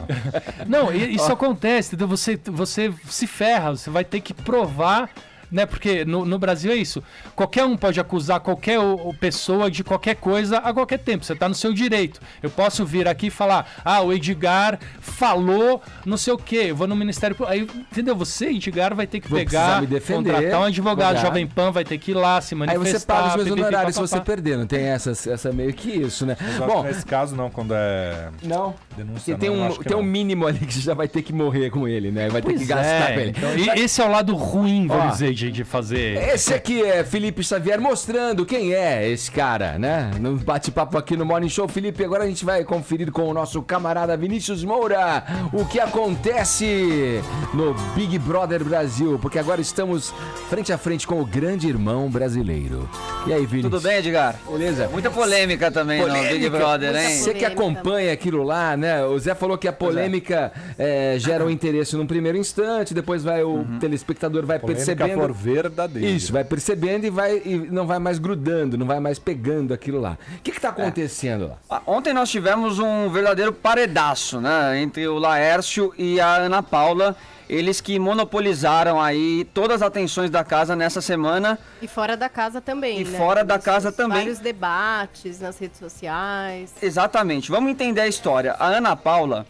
Não, isso acontece, entendeu? Você, você se ferra, você vai ter que provar. Né, porque no, no Brasil é isso. Qualquer um pode acusar qualquer pessoa de qualquer coisa a qualquer tempo. Você está no seu direito. Eu posso vir aqui e falar: ah, o Edgar falou não sei o quê. Eu vou no Ministério Público. Aí, entendeu? Você, Edgar, vai ter que Vou pegar, me defender, contratar um advogado. advogado. Jovem Pan vai ter que ir lá se Aí manifestar. você paga os meus honorários se você perder, não tem essa, essa meio que isso, né? Mas eu acho Bom, que nesse caso não, quando é Não. denúncia tem, não, um, tem um não. mínimo ali que você já vai ter que morrer com ele, né? Vai ter Pois que gastar é, com ele. então, e esse é o lado ruim, vamos Ó, dizer, de, de fazer. Esse aqui é Felipe Xavier mostrando quem é esse cara, né? No bate-papo aqui no Morning Show. Felipe, agora a gente vai conferir com o nosso camarada Vinícius Moura o que acontece no Big Brother Brasil, porque agora estamos frente a frente com o grande irmão brasileiro. E aí, Vinícius? Tudo bem, Edgar? Beleza? Muita polêmica também no Big Brother, hein? Você que acompanha aquilo lá, né? O Zé falou que a polêmica é, gera um interesse num primeiro instante, depois vai o telespectador vai Polêmica percebendo. Verdadeira. Isso, vai percebendo e vai e não vai mais grudando, não vai mais pegando aquilo lá. O que que tá acontecendo lá? Ah, Ontem nós tivemos um verdadeiro paredaço, né? Entre o Laércio e a Ana Paula. Eles que monopolizaram aí todas as atenções da casa nessa semana. E fora da casa também, E né? fora da Nos- casa também. Vários debates nas redes sociais. Exatamente. Vamos entender a história. A Ana Paula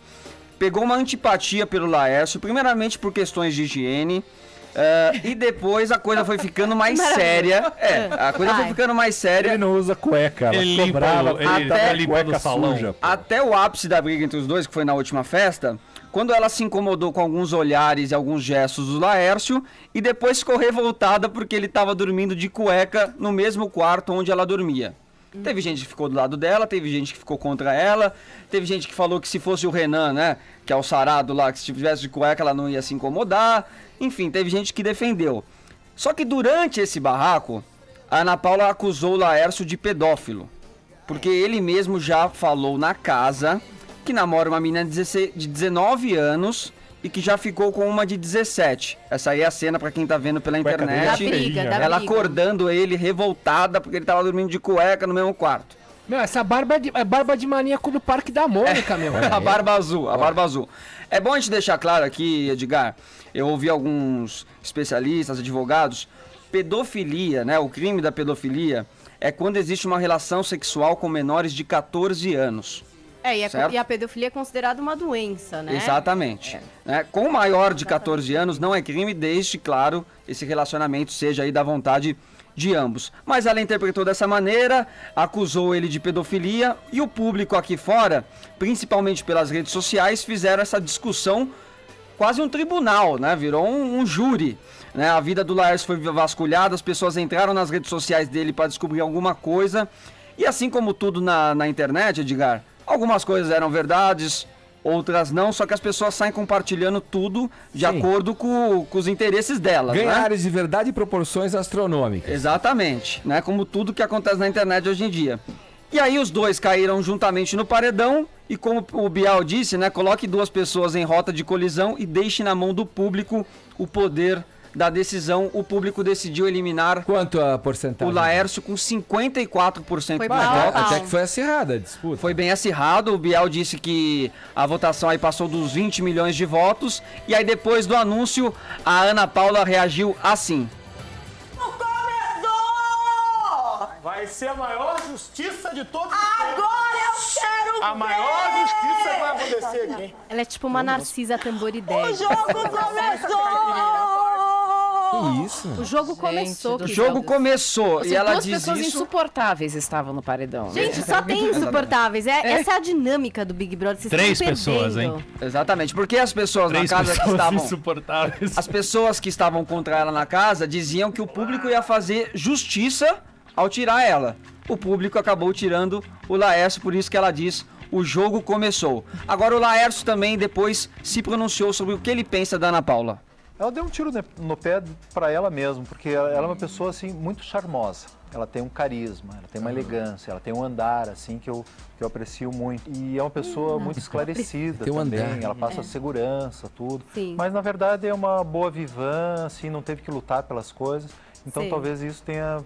pegou uma antipatia pelo Laércio, primeiramente por questões de higiene. Eh, e depois a coisa foi ficando mais séria. É, a coisa foi Vai. ficando mais séria. Ele não usa cueca, ela Ele ficou brava, ele tá tá limpando cueca salão. suja. pô. Até o ápice da briga entre os dois, que foi na última festa, quando ela se incomodou com alguns olhares e alguns gestos do Laércio, e depois ficou revoltada porque ele estava dormindo de cueca no mesmo quarto onde ela dormia. Teve gente que ficou do lado dela, teve gente que ficou contra ela, teve gente que falou que se fosse o Renan, né, que é o sarado lá, que se tivesse de cueca ela não ia se incomodar. Enfim, teve gente que defendeu. Só que durante esse barraco, a Ana Paula acusou o Laércio de pedófilo. Porque ele mesmo já falou na casa que namora uma menina de 16 de 19 anos e que já ficou com uma de 17. Essa aí é a cena pra quem tá vendo pela Cueca internet. Da briga, da Ela briga. acordando ele revoltada porque ele tava dormindo de cueca no mesmo quarto. Meu, essa barba é, de, é barba de maníaco do Parque da Mônica, meu. A barba azul, a barba azul. É bom a gente deixar claro aqui, Edgar, eu ouvi alguns especialistas, advogados, pedofilia, né, o crime da pedofilia é quando existe uma relação sexual com menores de 14 anos. É, e a, Certo. e a pedofilia é considerada uma doença, né? Exatamente. Né? Com maior de 14 anos não é crime, desde, claro, esse relacionamento seja aí da vontade de ambos. Mas ela interpretou dessa maneira, acusou ele de pedofilia e o público aqui fora, principalmente pelas redes sociais, fizeram essa discussão quase um tribunal, né? Virou um, um júri. Né? A vida do Laércio foi vasculhada, as pessoas entraram nas redes sociais dele para descobrir alguma coisa. E assim como tudo na, na internet, Edgar, algumas coisas eram verdades, outras não, só que as pessoas saem compartilhando tudo de Sim. acordo com, com os interesses delas. né? Ganhares de verdade e proporções astronômicas. Exatamente, né? Como tudo que acontece na internet hoje em dia. E aí os dois caíram juntamente no paredão e como o Bial disse, né, coloque duas pessoas em rota de colisão e deixe na mão do público o poder da decisão, o público decidiu eliminar Quanto a porcentagem? o Laércio com 54% Foi dos votos. Até que foi acirrada a disputa. Foi bem acirrado, o Biel disse que a votação aí passou dos 20 milhões de votos, e aí depois do anúncio, a Ana Paula reagiu assim. Vai ser a maior justiça de todos os Agora eu quero A maior justiça vai acontecer aqui, hein? Ela é tipo uma Narcisa Tamborideg. O jogo começou! Que isso? O jogo começou, O jogo começou, Ou e ela duas diz pessoas isso... insuportáveis estavam no paredão. Gente, só tem insuportáveis. É, Essa é a dinâmica do Big Brother. Vocês Três pessoas, hein? Exatamente, porque as pessoas Três na casa que pessoas estavam... insuportáveis. As pessoas que estavam contra ela na casa diziam que o público ia fazer justiça ao tirar ela. O público acabou tirando o Laércio, por isso que ela diz o jogo começou. Agora o Laércio também depois se pronunciou sobre o que ele pensa da Ana Paula. Ela deu um tiro no pé para ela mesma, porque ela ela é uma pessoa assim muito charmosa. Ela tem um carisma, ela tem uma elegância, ela tem um andar assim que eu, que eu aprecio muito. E é uma pessoa muito esclarecida Tem um também. andar. Ela passa segurança, tudo. Sim. Mas na verdade é uma boa vivã, assim, não teve que lutar pelas coisas. Então Sim. talvez isso tenha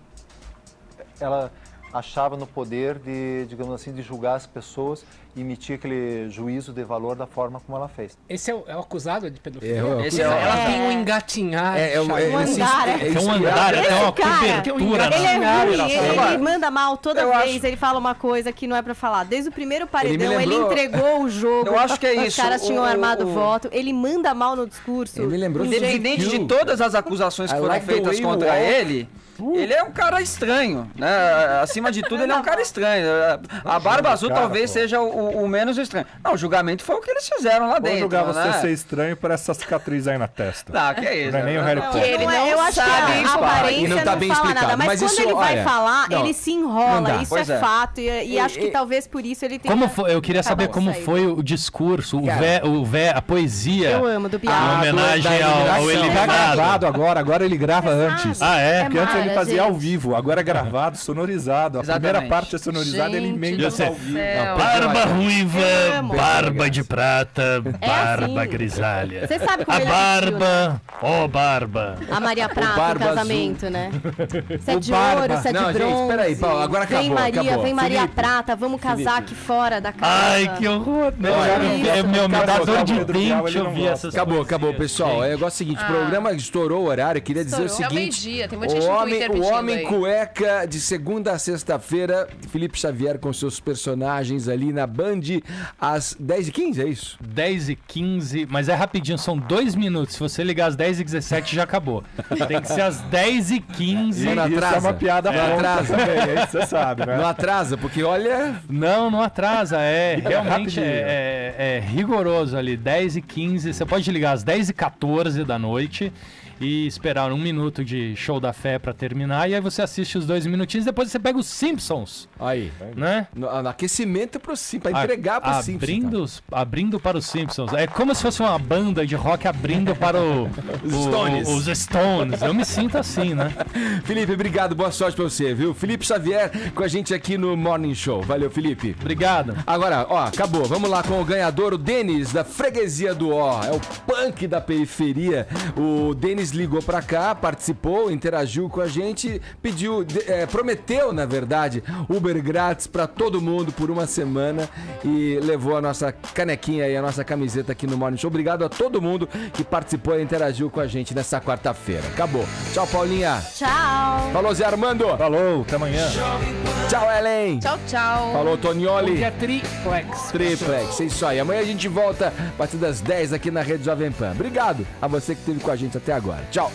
ela achava no poder de, digamos assim, de julgar as pessoas e emitir aquele juízo de valor da forma como ela fez. Esse é o, é o acusado de pedofilia? É, o Esse é o- Ela É. tem um engatinhar. É, é, um- é, Um esse- andar, é. é um andar, até uma cara, cobertura Ele é ruim, ele, ele manda mal toda eu vez, acho- ele fala uma coisa que não é pra falar. Desde o primeiro paredão, ele, lembrou- entregou o jogo. Eu acho que é Os isso, caras o- tinham o- armado o- voto. Ele manda mal no discurso. Ele me lembrou de Independente de todas as acusações que foram feitas contra walk. Ele, ele é um cara estranho, né? Acima de tudo, ele é um cara estranho. A Barba Azul cara, talvez pô. seja o, o menos estranho. Não, o julgamento foi o que eles fizeram lá Vou dentro. julgar você né? ser estranho por essa cicatriz aí na testa. Tá, que é isso. Não é nem o Harry Não, Potter. Ele Não é, não eu acho sabe que a aparência não, não tá bem fala explicado, nada. Mas, mas quando isso, ele vai olha, falar, não, ele se não enrola. Isso Pois é, é. fato. E, e E- acho que e- talvez por isso ele tenha... Como foi? Eu queria saber como foi o discurso, o vé, o vé, a poesia. Eu amo, do Em Bial. homenagem da ao, ao eliminação. Tá gravado agora, agora ele grava antes. Ah, é? Porque antes ele Mara, fazia gente. ao vivo, agora é gravado, sonorizado. A Exatamente. primeira parte é sonorizada, ele Gente emenda do ao vivo. Barba ruiva, barba de prata, barba assim. grisalha. Você sabe como A ele é barba, ó barba. A Maria Prata Barba em casamento, né? Sete de Barba. ouro, sete Não, de gente, bronze. peraí, Paulo, agora Vem acabou, Maria, acabou. vem Maria Felipe. Prata, vamos casar aqui fora da casa. Ai, que horror. Meu, é, me dá dor de dente ele ouvir essas Acabou, coisas. acabou, pessoal. É o negócio seguinte, o programa estourou o horário. Queria dizer o É seguinte: meio-dia, tem muita gente homem, o pedindo homem aí. cueca de segunda a sexta-feira, Felipe Xavier com seus personagens ali na Band às 10h15, é isso? 10 e 15, mas é rapidinho, são dois minutos. Se você ligar às 10 e 17 já acabou. Tem que ser às 10 e 15. Não Isso atrasa. é uma piada Não pronta atrasa. também, é isso você sabe, né? Não atrasa, porque olha. Não, não atrasa. É realmente rapidinho. é, é- é rigoroso ali. 10 e 15. Você pode ligar às 10 e 14 da noite e esperar um minuto de show da fé pra terminar. E aí você assiste os dois minutinhos. Depois você pega os Simpsons, Aí. né? No, aquecimento pro Simpsons, pra entregar pro A- Simpsons. abrindo, os- abrindo para os Simpsons. É como se fosse uma banda de rock abrindo para o, Os o- Stones. os Stones. Eu me sinto assim, né? Felipe, obrigado, boa sorte pra você, viu? Felipe Xavier com a gente aqui no Morning Show. Valeu, Felipe. Obrigado. Agora, ó, acabou. Vamos lá com o ganhador, o Denis, da freguesia do Ó. É o punk da periferia. O Denis ligou pra cá, participou, interagiu com a gente, pediu, é, prometeu, na verdade, Uber grátis pra todo mundo por uma semana e levou a nossa canequinha e a nossa camiseta aqui no Morning Show. Obrigado a todo mundo que participou e interagiu com a gente nessa quarta-feira. Acabou. Tchau, Paulinha. Tchau. Falou, Zé Armando. Falou, até amanhã. Tchau, Ellen. Tchau, tchau. Falou, Tonioli. Hoje é triplex. Triplex, é isso aí. Amanhã a gente volta a partir das 10 aqui na Rede Jovem Pan. Obrigado a você que esteve com a gente até agora. Tchau.